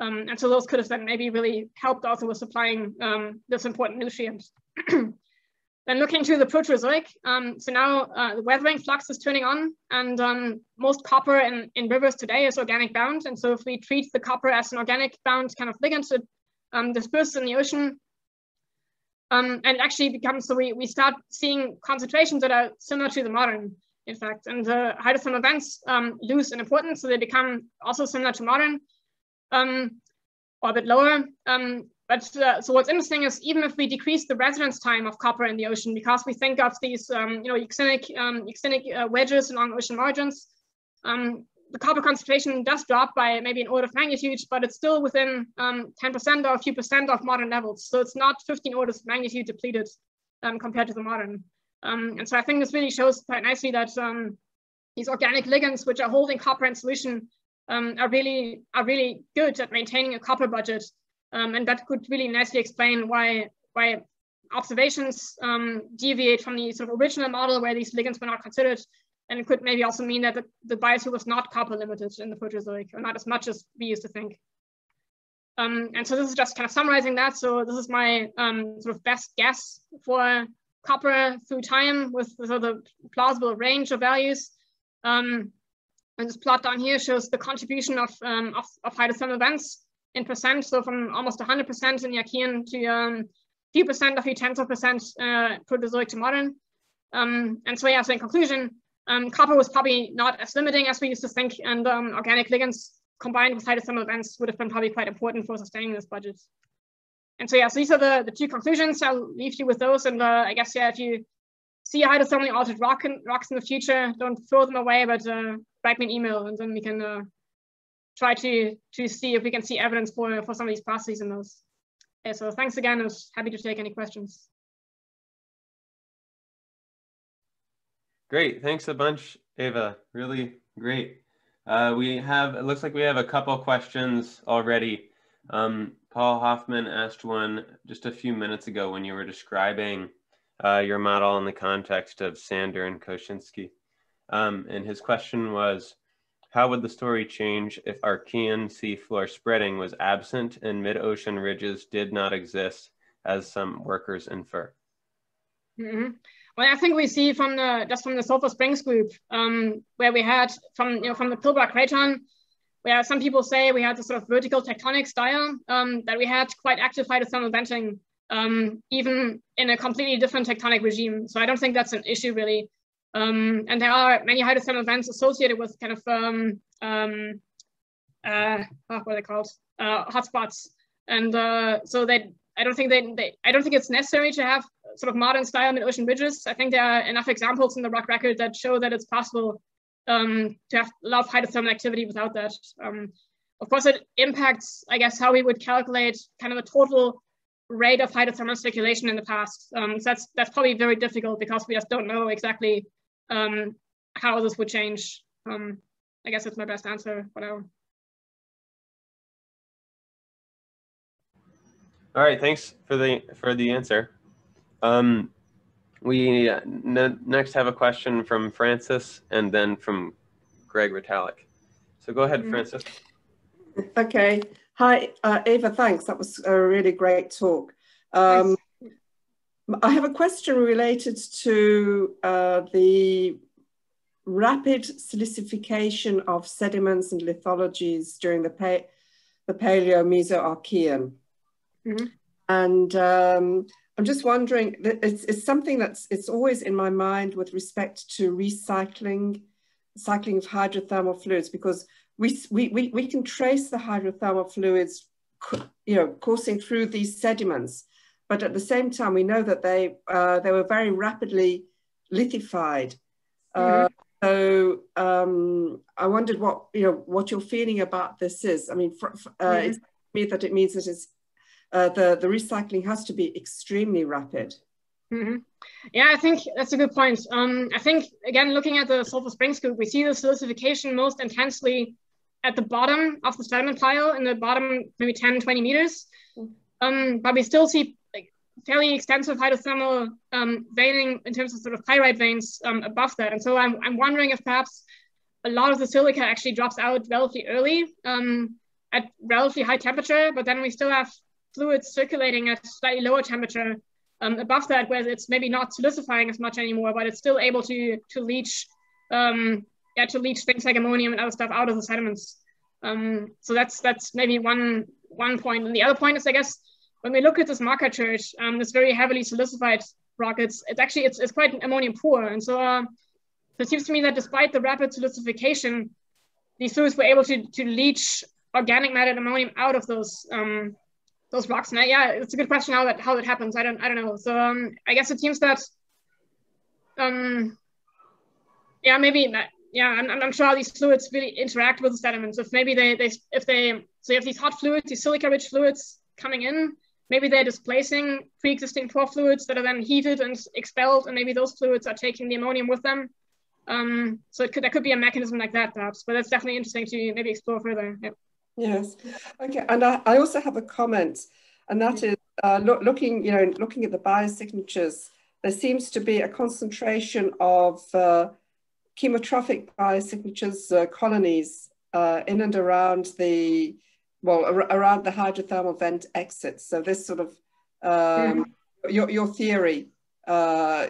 Um, and so those could have then maybe really helped also with supplying um, this important nutrient. then looking to the Proterozoic, um, so now uh, the weathering flux is turning on and um, most copper in, in rivers today is organic bound. And so if we treat the copper as an organic bound kind of ligand, it um, disperses in the ocean. Um, and actually becomes, so we, we start seeing concentrations that are similar to the modern, in fact, and the hydrothermal vents um, lose in importance, so they become also similar to modern, um, or a bit lower. Um, but uh, so what's interesting is even if we decrease the residence time of copper in the ocean, because we think of these, um, you know, euxinic, um, euxinic uh, wedges along ocean margins, um, the copper concentration does drop by maybe an order of magnitude, but it's still within 10% um, or a few percent of modern levels. So it's not 15 orders of magnitude depleted um, compared to the modern. Um, and so I think this really shows quite nicely that um, these organic ligands, which are holding copper in solution, um, are really are really good at maintaining a copper budget. Um, and that could really nicely explain why why observations deviate from the sort of original model where these ligands were not considered and it could maybe also mean that the, the biosphere was not copper limited in the Proterozoic, or not as much as we used to think. Um, and so this is just kind of summarizing that. So this is my um, sort of best guess for copper through time with of the plausible range of values. Um, and this plot down here shows the contribution of, um, of, of hydrothermal vents in percent. So from almost 100% in the Archean to a um, few percent, a few tenths of percent uh, Proterozoic to modern. Um, and so yeah, so in conclusion, um, copper was probably not as limiting as we used to think, and um, organic ligands combined with hydrothermal events would have been probably quite important for sustaining this budget. And so yeah, so these are the, the two conclusions. I'll leave you with those. And uh, I guess, yeah, if you see hydrothermally altered rock in, rocks in the future, don't throw them away, but uh, write me an email and then we can uh, try to, to see if we can see evidence for, for some of these processes in those. Okay, so thanks again. I was happy to take any questions. Great. Thanks a bunch, Eva. Really great. Uh, we have, it looks like we have a couple questions already. Um, Paul Hoffman asked one just a few minutes ago when you were describing uh, your model in the context of Sander and Koschinsky. Um, and his question was, how would the story change if Archean seafloor spreading was absent and mid-ocean ridges did not exist, as some workers infer? Mm -hmm. Well, I think we see from the just from the Sulphur Springs group, um, where we had from you know from the Pilbara Craton, where some people say we had the sort of vertical tectonic style, um, that we had quite active hydrothermal venting, um, even in a completely different tectonic regime. So I don't think that's an issue really. Um, and there are many hydrothermal vents associated with kind of um, um, uh, what are they called? Uh, hotspots. And uh, so they, I don't think they, they, I don't think it's necessary to have sort of modern style mid-ocean ridges. I think there are enough examples in the rock record that show that it's possible um, to have a lot of hydrothermal activity without that. Um, of course, it impacts, I guess, how we would calculate kind of a total rate of hydrothermal circulation in the past. Um, so that's that's probably very difficult because we just don't know exactly um, how this would change. Um, I guess that's my best answer now. All right, thanks for the for the answer. Um, we next have a question from Francis and then from Greg Retallack. So go ahead, mm. Francis. Okay. Hi, uh, Eva, thanks. That was a really great talk. Um, I have a question related to uh, the rapid silicification of sediments and lithologies during the, pa the Paleo-Mesoarchean. Mm -hmm. And um, I'm just wondering, it's, it's something that's, it's always in my mind with respect to recycling, cycling of hydrothermal fluids, because we, we, we, we can trace the hydrothermal fluids you know, coursing through these sediments. But at the same time, we know that they, uh, they were very rapidly lithified. Uh, mm -hmm. So um, I wondered what, you know, what your feeling about this is. I mean, for, for, uh, mm -hmm. it's me that it means that it's, uh, the, the recycling has to be extremely rapid. Mm -hmm. Yeah, I think that's a good point. Um, I think, again, looking at the Sulphur Springs group, we see the silicification most intensely at the bottom of the sediment pile in the bottom maybe 10, 20 meters. Um, but we still see like fairly extensive hydrothermal um, veining in terms of sort of pyrite veins um, above that. And so I'm, I'm wondering if perhaps a lot of the silica actually drops out relatively early um, at relatively high temperature, but then we still have fluids circulating at slightly lower temperature um, above that, where it's maybe not silicifying as much anymore, but it's still able to to leach um, yeah, to leach things like ammonium and other stuff out of the sediments. Um, so that's that's maybe one one point. And the other point is, I guess, when we look at this Marker Chert, um, this very heavily silicified rock, it's, it's actually it's, it's quite ammonium poor. And so uh, it seems to me that despite the rapid silicification, these fluids were able to, to leach organic matter and ammonium out of those um, those rocks. And I, yeah, it's a good question how that how that happens. I don't I don't know. So um, I guess it seems that um, yeah, maybe yeah, I'm, I'm sure how these fluids really interact with the sediments. If maybe they, they if they so you have these hot fluids, these silica-rich fluids coming in, maybe they're displacing pre-existing pore fluids that are then heated and expelled, and maybe those fluids are taking the ammonium with them. Um, so it could there could be a mechanism like that, perhaps. But that's definitely interesting to maybe explore further. Yes. Okay. And I, I also have a comment, and that is uh, look, looking, you know, looking at the biosignatures, there seems to be a concentration of uh, chemotrophic biosignatures uh, colonies uh, in and around the, well, ar around the hydrothermal vent exits. So this sort of, um, mm. your, your theory uh,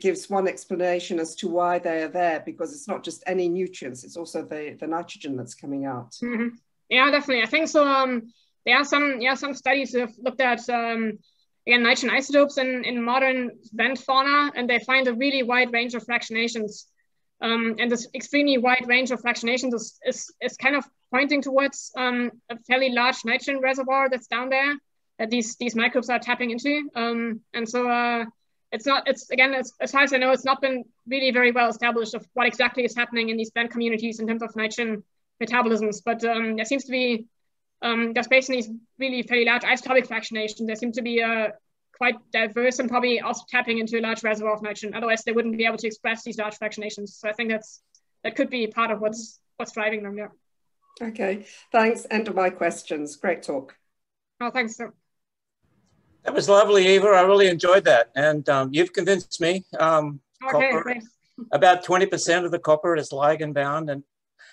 gives one explanation as to why they are there, because it's not just any nutrients, it's also the, the nitrogen that's coming out. Mm -hmm. Yeah, definitely. I think so. Um, there are some, yeah, some studies have looked at um, again nitrogen isotopes in, in modern vent fauna, and they find a really wide range of fractionations um, and this extremely wide range of fractionations is, is, is kind of pointing towards um, a fairly large nitrogen reservoir that's down there that these, these microbes are tapping into. Um, and so uh, it's not, it's again, it's, as far as I know, it's not been really very well established of what exactly is happening in these vent communities in terms of nitrogen metabolisms. But um, there seems to be, um, just based on these really fairly large isotopic fractionation. there seems to be a, quite diverse and probably also tapping into a large reservoir of nitrogen. Otherwise, they wouldn't be able to express these large fractionations. So I think that's that could be part of what's what's driving them. Yeah. Okay. Thanks. End of my questions. Great talk. Oh, thanks. So that was lovely, Eva. I really enjoyed that, and um, you've convinced me. Um, okay, copper, about twenty percent of the copper is ligand bound, and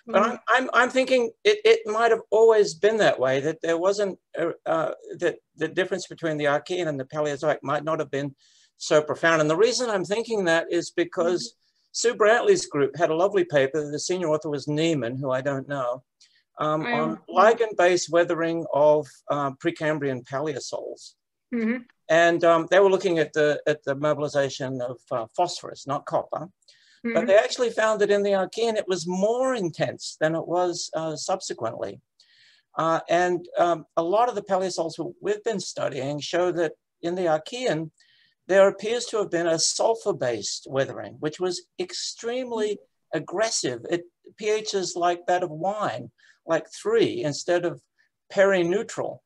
but I'm, I'm, I'm thinking it, it might have always been that way, that there wasn't, uh, uh, that the difference between the Archean and the Paleozoic might not have been so profound. And the reason I'm thinking that is because mm -hmm. Sue Brantley's group had a lovely paper, the senior author was Neaman, who I don't know, um, on ligand-based weathering of uh, Precambrian paleosols. Mm -hmm. And um, they were looking at the, at the mobilization of uh, phosphorus, not copper. Mm-hmm. But they actually found that in the Archean, it was more intense than it was uh, subsequently. Uh, and um, a lot of the paleosols we've been studying show that in the Archean, there appears to have been a sulfur-based weathering, which was extremely aggressive. It pHs like that of wine, like three instead of peri-neutral.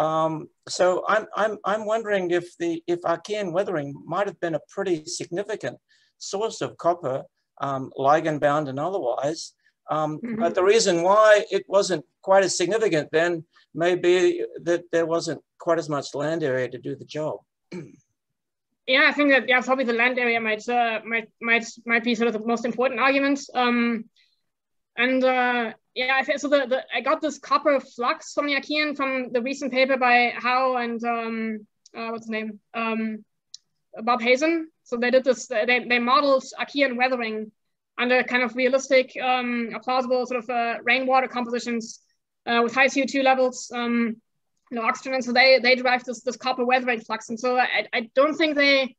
Um, so I'm, I'm, I'm wondering if the if Archean weathering might have been a pretty significant source of copper, um, ligand bound and otherwise. Um, mm-hmm. But the reason why it wasn't quite as significant then may be that there wasn't quite as much land area to do the job. yeah, I think that yeah, probably the land area might uh, might might might be sort of the most important argument. Um, and uh, yeah, I think, so the, the I got this copper flux from from the recent paper by Hao and um, uh, what's the name um, Bob Hazen. So they did this, they, they modeled Archean weathering under kind of realistic, um, plausible sort of uh, rainwater compositions uh, with high CO2 levels, um, no oxygen. And so they, they derived this, this copper weathering flux. And so I, I don't think they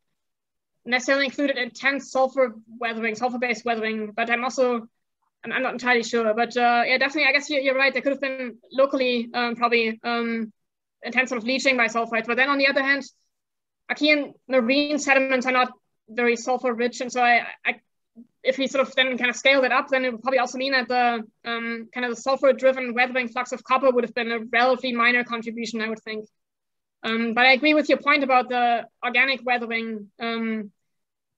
necessarily included intense sulfur weathering, sulfur-based weathering, but I'm also, I'm, I'm not entirely sure. But uh, yeah, definitely, I guess you're, you're, right. There could have been locally um, probably um, intense sort of leaching by sulfides. But then on the other hand, Archean marine sediments are not very sulfur rich. And so I, I, if we sort of then kind of scale that up, then it would probably also mean that the um, kind of the sulfur driven weathering flux of copper would have been a relatively minor contribution, I would think. Um, but I agree with your point about the organic weathering um,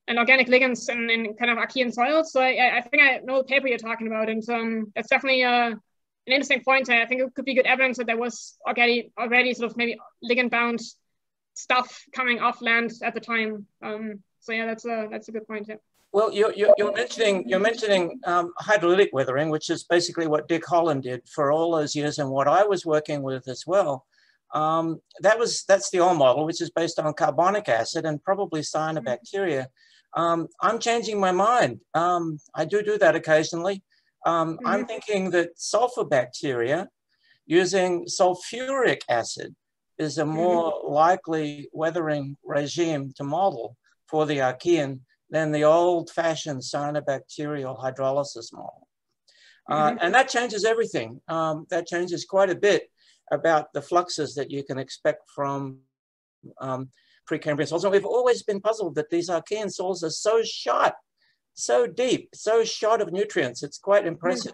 and organic ligands in, in kind of Archean soils. So I, I, think I know the paper you're talking about, and um, that's definitely uh, an interesting point. I think it could be good evidence that there was already already sort of maybe ligand bound stuff coming off land at the time. Um, so yeah, that's a that's a good point. Yeah. Well, you're, you're, you're mentioning you're mentioning um, hydrolytic weathering, which is basically what Dick Holland did for all those years, and what I was working with as well. Um, that was that's the old model, which is based on carbonic acid and probably cyanobacteria. Um, I'm changing my mind. Um, I do do that occasionally. Um, mm-hmm. I'm thinking that sulfur bacteria using sulfuric acid is a mm-hmm. more likely weathering regime to model for the Archean than the old-fashioned cyanobacterial hydrolysis model. Uh, mm-hmm. and that changes everything. Um, that changes quite a bit about the fluxes that you can expect from um, Precambrian soils. And we've always been puzzled that these Archean soils are so shot, so deep, so short of nutrients. It's quite impressive.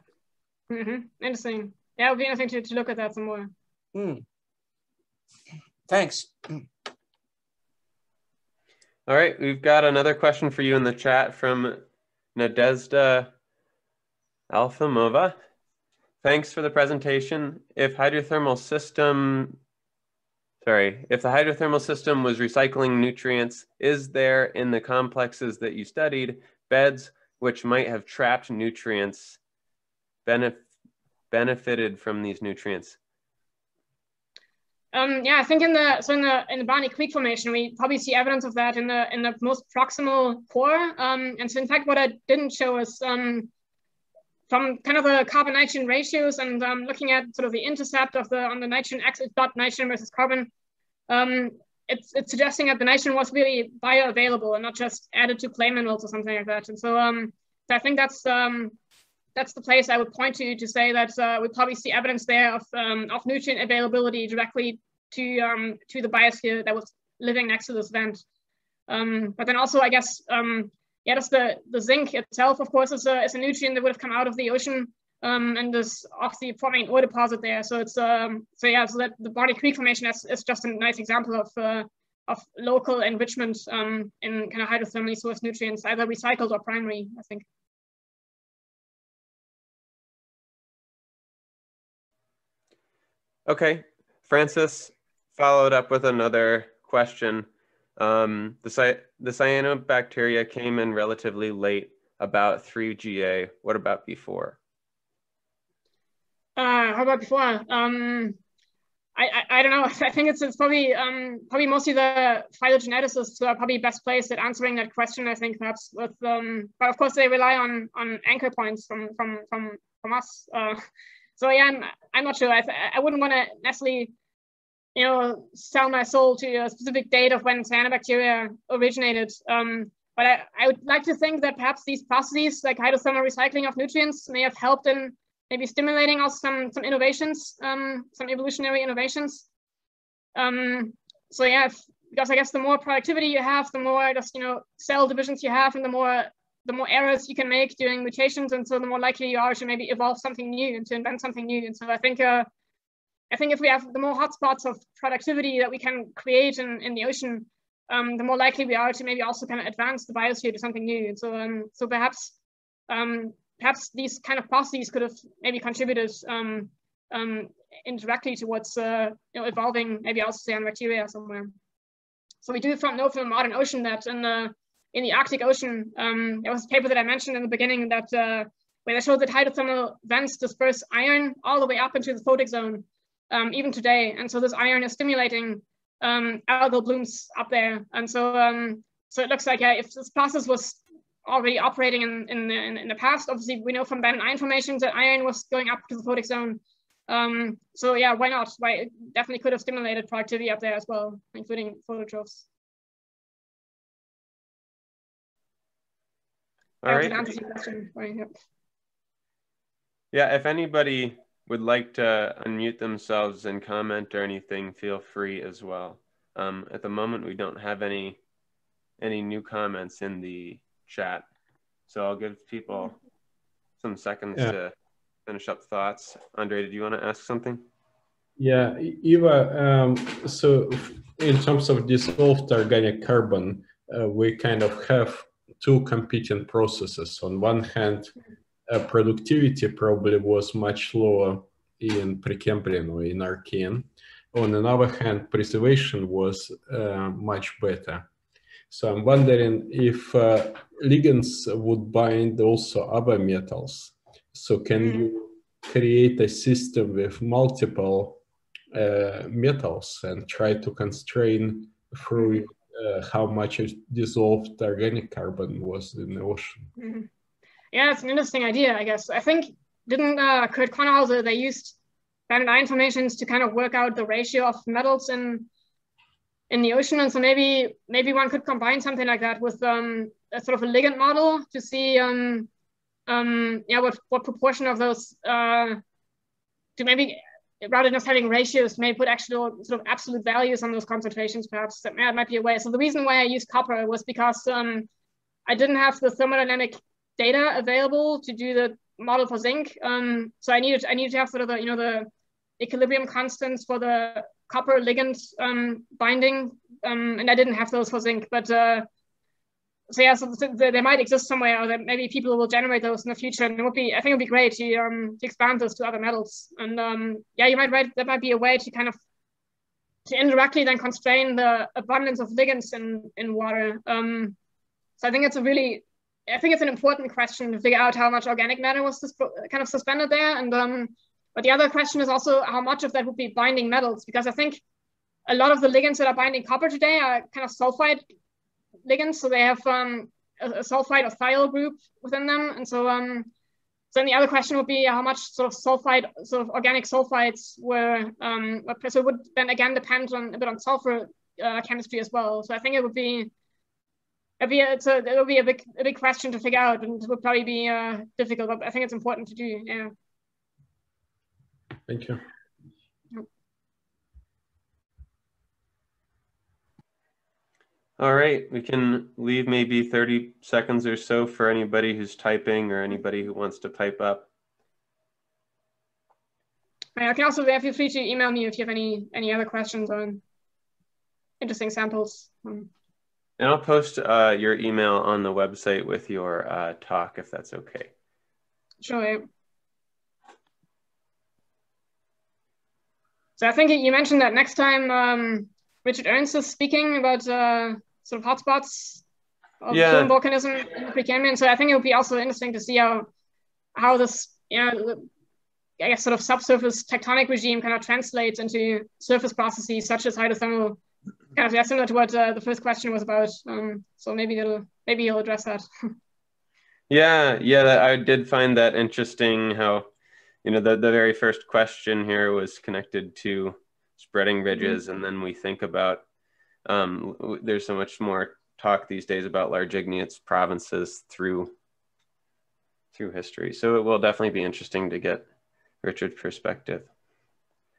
Mm-hmm. Interesting. Yeah, it would be interesting to, to look at that some more. Mm. Thanks. All right, we've got another question for you in the chat from Nadezhda Alfimova. Thanks for the presentation. If hydrothermal system, sorry, if the hydrothermal system was recycling nutrients, is there in the complexes that you studied beds which might have trapped nutrients benef benefited from these nutrients? Um, yeah, I think in the so in the in the Barney Creek formation, we probably see evidence of that in the in the most proximal core. Um, and so in fact, what I didn't show is um, from kind of the carbon nitrogen ratios and um, looking at sort of the intercept of the on the nitrogen axis dot nitrogen versus carbon. Um, it's it's suggesting that the nitrogen was really bioavailable and not just added to clay minerals or something like that. And so um, I think that's um, that's the place I would point to to say that uh, we probably see evidence there of, um, of nutrient availability directly to um, to the biosphere that was living next to this vent. Um, but then also, I guess, um, yeah, that's the, the zinc itself, of course, is a, is a nutrient that would have come out of the ocean um, and is off the forming ore deposit there. So it's, um, so yeah, so that the Barney Creek Formation is, is just a nice example of, uh, of local enrichment in kind of hydrothermally sourced nutrients, either recycled or primary, I think. Okay, Francis followed up with another question. Um, the, the cyanobacteria came in relatively late, about 3GA. What about before? Uh, how about before? Um, I, I, I, don't know. I think it's, it's probably um, probably mostly the phylogeneticists who are probably best placed at answering that question. I think perhaps with, um, but of course they rely on on anchor points from from from from us. Uh, so yeah, I'm, I'm not sure. I, I wouldn't want to necessarily, you know, sell my soul to a specific date of when cyanobacteria originated. Um, but I, I would like to think that perhaps these processes, like hydrothermal recycling of nutrients, may have helped in maybe stimulating also some some innovations, um, some evolutionary innovations. Um, so yeah, if, because I guess the more productivity you have, the more just you know cell divisions you have, and the more the more errors you can make during mutations, and so the more likely you are to maybe evolve something new and to invent something new. And so I think, uh, I think if we have the more hotspots of productivity that we can create in, in the ocean, um, the more likely we are to maybe also kind of advance the biosphere to something new. And so, um, so perhaps, um, perhaps these kind of processes could have maybe contributed um, um, indirectly towards uh, you know, evolving maybe also cyanobacteria somewhere. So we do from, know from the modern ocean that in the in the Arctic Ocean. Um, there was a paper that I mentioned in the beginning that uh, where they showed that hydrothermal vents disperse iron all the way up into the photic zone, um, even today. And so this iron is stimulating um, algal blooms up there. And so, um, so it looks like uh, if this process was already operating in, in, the, in, in the past, obviously we know from banded iron formations that iron was going up to the photic zone. Um, so yeah, why not? Why it definitely could have stimulated productivity up there as well, including phototrophs. All right. Yeah, if anybody would like to unmute themselves and comment or anything, feel free as well. Um, at the moment, we don't have any any new comments in the chat, so I'll give people some seconds yeah. to finish up thoughts. Andre, did you want to ask something? Yeah, Eva. Um, so, in terms of dissolved organic carbon, uh, we kind of have two competing processes. On one hand, uh, productivity probably was much lower in Precambrian or in Archean. On the other hand, preservation was uh, much better. So I'm wondering if uh, ligands would bind also other metals. So can mm. you create a system with multiple uh, metals and try to constrain through uh, how much dissolved organic carbon was in the ocean? Mm. Yeah, it's an interesting idea, I guess. I think didn't uh, Kurt Konhauser, they used banded iron formations to kind of work out the ratio of metals in in the ocean. And so maybe maybe one could combine something like that with um, a sort of a ligand model to see um, um, yeah what what proportion of those uh, to maybe rather than just having ratios, maybe put actual sort of absolute values on those concentrations. Perhaps that might be a way. So the reason why I used copper was because um, I didn't have the thermodynamic data available to do the model for zinc. Um, so I needed I needed to have sort of the you know the equilibrium constants for the copper ligand um, binding, um, and I didn't have those for zinc. But uh, so yeah, so they might exist somewhere, or that maybe people will generate those in the future. And it would be, I think, it would be great to um, to expand those to other metals. And um, yeah, you might write that might be a way to kind of to indirectly then constrain the abundance of ligands in in water. Um, so I think it's a really I think it's an important question to figure out how much organic matter was kind of suspended there. And um, but the other question is also how much of that would be binding metals, because I think a lot of the ligands that are binding copper today are kind of sulfide ligands. So they have um, a, a, sulfide or thiol group within them. And so, um, then the other question would be how much sort of sulfide, sort of organic sulfides were, um, so it would then again depend on a bit on sulfur uh, chemistry as well. So I think it would be, it'd be a, it's a, it would be a big, a big question to figure out and it would probably be uh, difficult, but I think it's important to do, yeah. Thank you. All right, we can leave maybe 30 seconds or so for anybody who's typing or anybody who wants to pipe up. I can also feel free to email me if you have any any other questions on interesting samples. Um, and I'll post uh, your email on the website with your uh, talk if that's okay. Sure. So I think you mentioned that next time um, Richard Ernst is speaking about uh, sort of hotspots of yeah. volcanism in the Precambrian. So I think it would be also interesting to see how how this, you know, I guess sort of subsurface tectonic regime kind of translates into surface processes such as hydrothermal. Kind of yeah, similar to what uh, the first question was about. Um, so maybe he'll maybe you'll address that. yeah, yeah, I did find that interesting. How you know, the, the very first question here was connected to spreading ridges. Mm-hmm. And then we think about, um, there's so much more talk these days about large igneous provinces through, through history. So it will definitely be interesting to get Richard's perspective.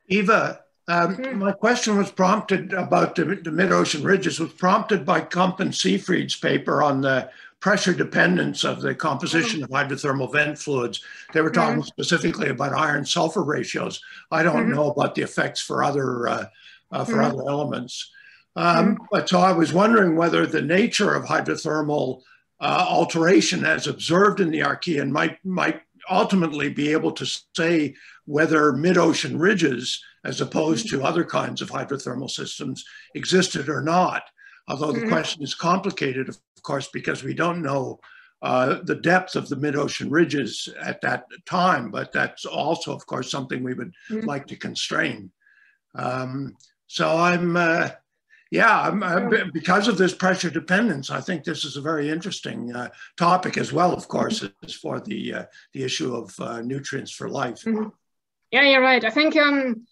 Eva, um, mm-hmm. my question was prompted about the, the mid-ocean ridges was prompted by Kump and Seyfried's paper on the pressure dependence of the composition of hydrothermal vent fluids. They were talking mm-hmm. specifically about iron sulfur ratios. I don't mm-hmm. know about the effects for other uh, uh, for mm-hmm. other elements. Um, mm-hmm. but so I was wondering whether the nature of hydrothermal uh, alteration as observed in the Archean might might ultimately be able to say whether mid-ocean ridges, as opposed to other kinds of hydrothermal systems, existed or not although the mm-hmm. question is complicated, of course, because we don't know uh, the depth of the mid-ocean ridges at that time, but that's also, of course, something we would mm-hmm. like to constrain. Um, so I'm, uh, yeah, I'm, I'm, because of this pressure dependence, I think this is a very interesting uh, topic as well, of course, mm-hmm. as for the, uh, the issue of uh, nutrients for life. Mm-hmm. Yeah, you're right. I think um,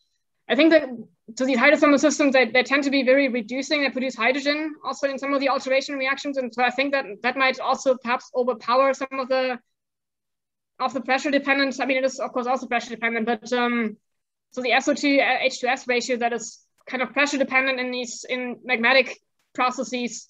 I think that so these hydrothermal systems, they, they tend to be very reducing. They produce hydrogen also in some of the alteration reactions. And so I think that that might also perhaps overpower some of the of the pressure dependence. I mean, it is of course also pressure dependent, but um, so the SO2 H2S ratio that is kind of pressure dependent in these in magmatic processes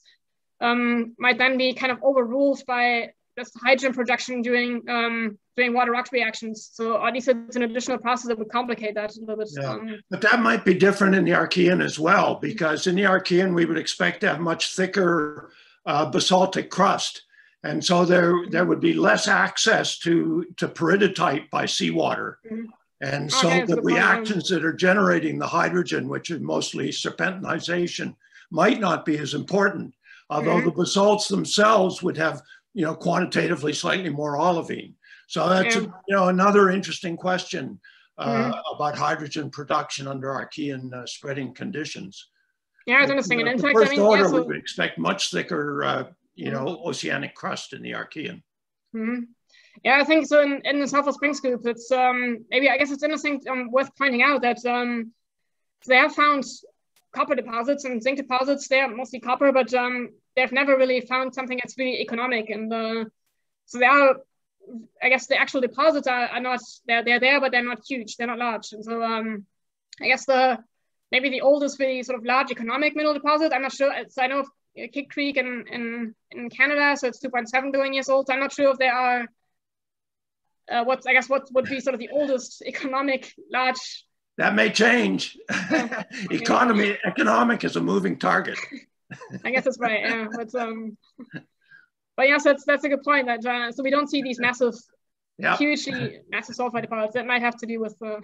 um, might then be kind of overruled by just hydrogen production during um, doing water rock reactions. So at least it's an additional process that would complicate that a little bit. Yeah. Um, but that might be different in the Archean as well, because in the Archean, we would expect to have much thicker uh, basaltic crust. And so there, there would be less access to, to peridotite by seawater. Mhm. And so Okay, that's the yeah. reactions that are generating the hydrogen, which is mostly serpentinization, might not be as important. Although Mhm. the basalts themselves would have, you know, quantitatively slightly more olivine. So that's, Yeah. you know, another interesting question uh, Mm-hmm. about hydrogen production under Archean uh, spreading conditions. yeah, I was interesting. And You in fact, I first mean, yeah, order, so, we would expect much thicker, uh, you know, oceanic crust in the Archean. Mhm. Yeah, I think so. In, in the Sulphur Springs group, it's um, maybe I guess it's interesting, um, worth pointing out that um, they have found copper deposits and zinc deposits. They're mostly copper, but um, they've never really found something that's really economic. And uh, so they are, I guess, the actual deposits are, are not they're they're there, but they're not huge. They're not large. And so um, I guess the maybe the oldest really sort of large economic mineral deposit. I'm not sure. It's, I know of uh, Kidd Creek in, in in Canada, so it's 2.7 billion years old. So I'm not sure if there are uh, what's I guess what would be sort of the oldest economic large. That may change. Economy, economic is a moving target. I guess that's right. Yeah, but um, but yes, that's that's a good point. That uh, so we don't see these massive, Yeah, hugely massive sulfide deposits. That might have to do with uh,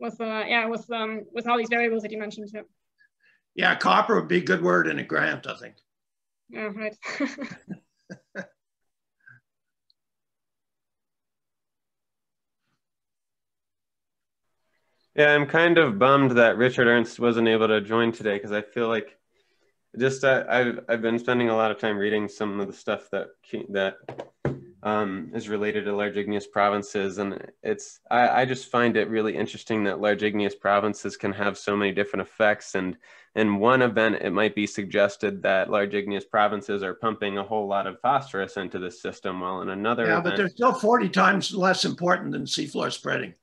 with uh, yeah with um with all these variables that you mentioned. Yeah, yeah, copper would be a good word in a grant, I think. yeah right. Yeah, I'm kind of bummed that Richard Ernst wasn't able to join today because I feel like just uh, I've I've been spending a lot of time reading some of the stuff that that um, is related to large igneous provinces, and it's I, I just find it really interesting that large igneous provinces can have so many different effects. And in one event, it might be suggested that large igneous provinces are pumping a whole lot of phosphorus into the system, while in another Yeah, event, but they're still 40 times less important than seafloor spreading.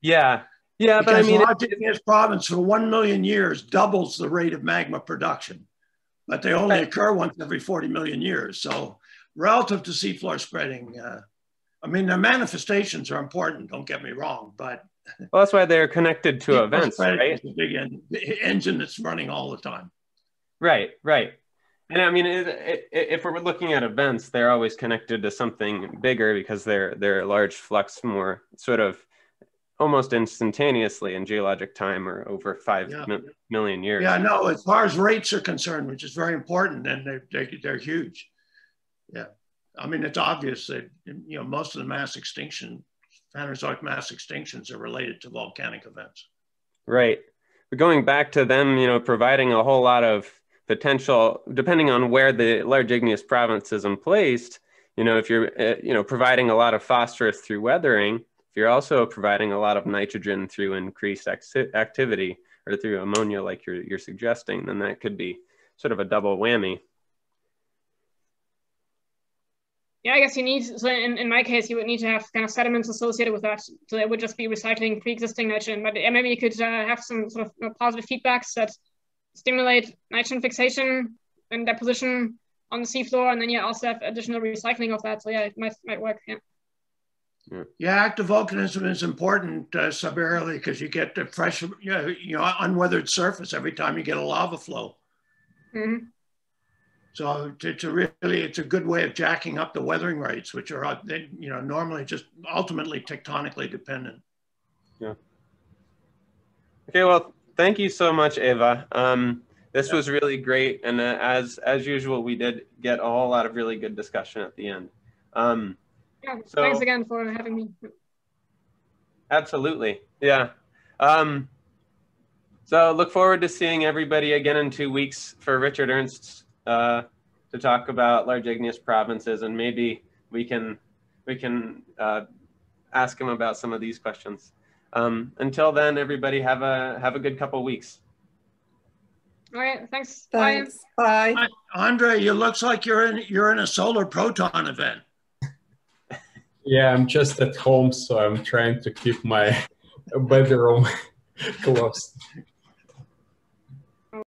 yeah, yeah, but I Because mean, it- large igneous province for 1 million years doubles the rate of magma production. But they only Right. occur once every 40 million years. So relative to seafloor spreading, uh, I mean, their manifestations are important, don't get me wrong, but well, that's why they're connected to events, right? is big en- engine that's running all the time. Right, right. And I mean, it, it, if we're looking at events, they're always connected to something bigger because they're they're a large flux, more sort of almost instantaneously in geologic time or over five Yeah. mi- million years. Yeah, no, as far as rates are concerned, which is very important, and they're, they're, they're huge. Yeah. I mean, it's obvious that, you know, most of the mass extinction, Phanerozoic mass extinctions are related to volcanic events. Right. But going back to them, you know, providing a whole lot of potential, depending on where the large igneous province is emplaced, you know, if you're, uh, you know, providing a lot of phosphorus through weathering, if you're also providing a lot of nitrogen through increased acti- activity or through ammonia, like you're, you're suggesting, then that could be sort of a double whammy. Yeah, I guess you need, so in, in my case, you would need to have kind of sediments associated with that. So it would just be recycling pre-existing nitrogen. But maybe you could uh, have some sort of positive feedbacks that stimulate nitrogen fixation and deposition on the seafloor. And then you also have additional recycling of that. So yeah, it might, might work. Yeah. Yeah, active volcanism is important uh, subaerially because you get the fresh, you know, you know, unweathered surface every time you get a lava flow. hmm So it's a really, it's a good way of jacking up the weathering rates, which are, uh, they, you know, normally just ultimately tectonically dependent. Yeah. Okay, well, thank you so much, Eva. Um, this was really great, and uh, as as usual, we did get a whole lot of really good discussion at the end. Um, Yeah, So- thanks again for having me. absolutely, yeah. Um, so look forward to seeing everybody again in two weeks for Richard Ernst uh, to talk about large igneous provinces, and maybe we can we can uh, ask him about some of these questions. Um, until then, everybody have a have a good couple weeks. All right, thanks. Bye. Thanks. Bye. Andre, you looks like you're in, you're in a solar proton event. Yeah, I'm just at home, so I'm trying to keep my bedroom closed.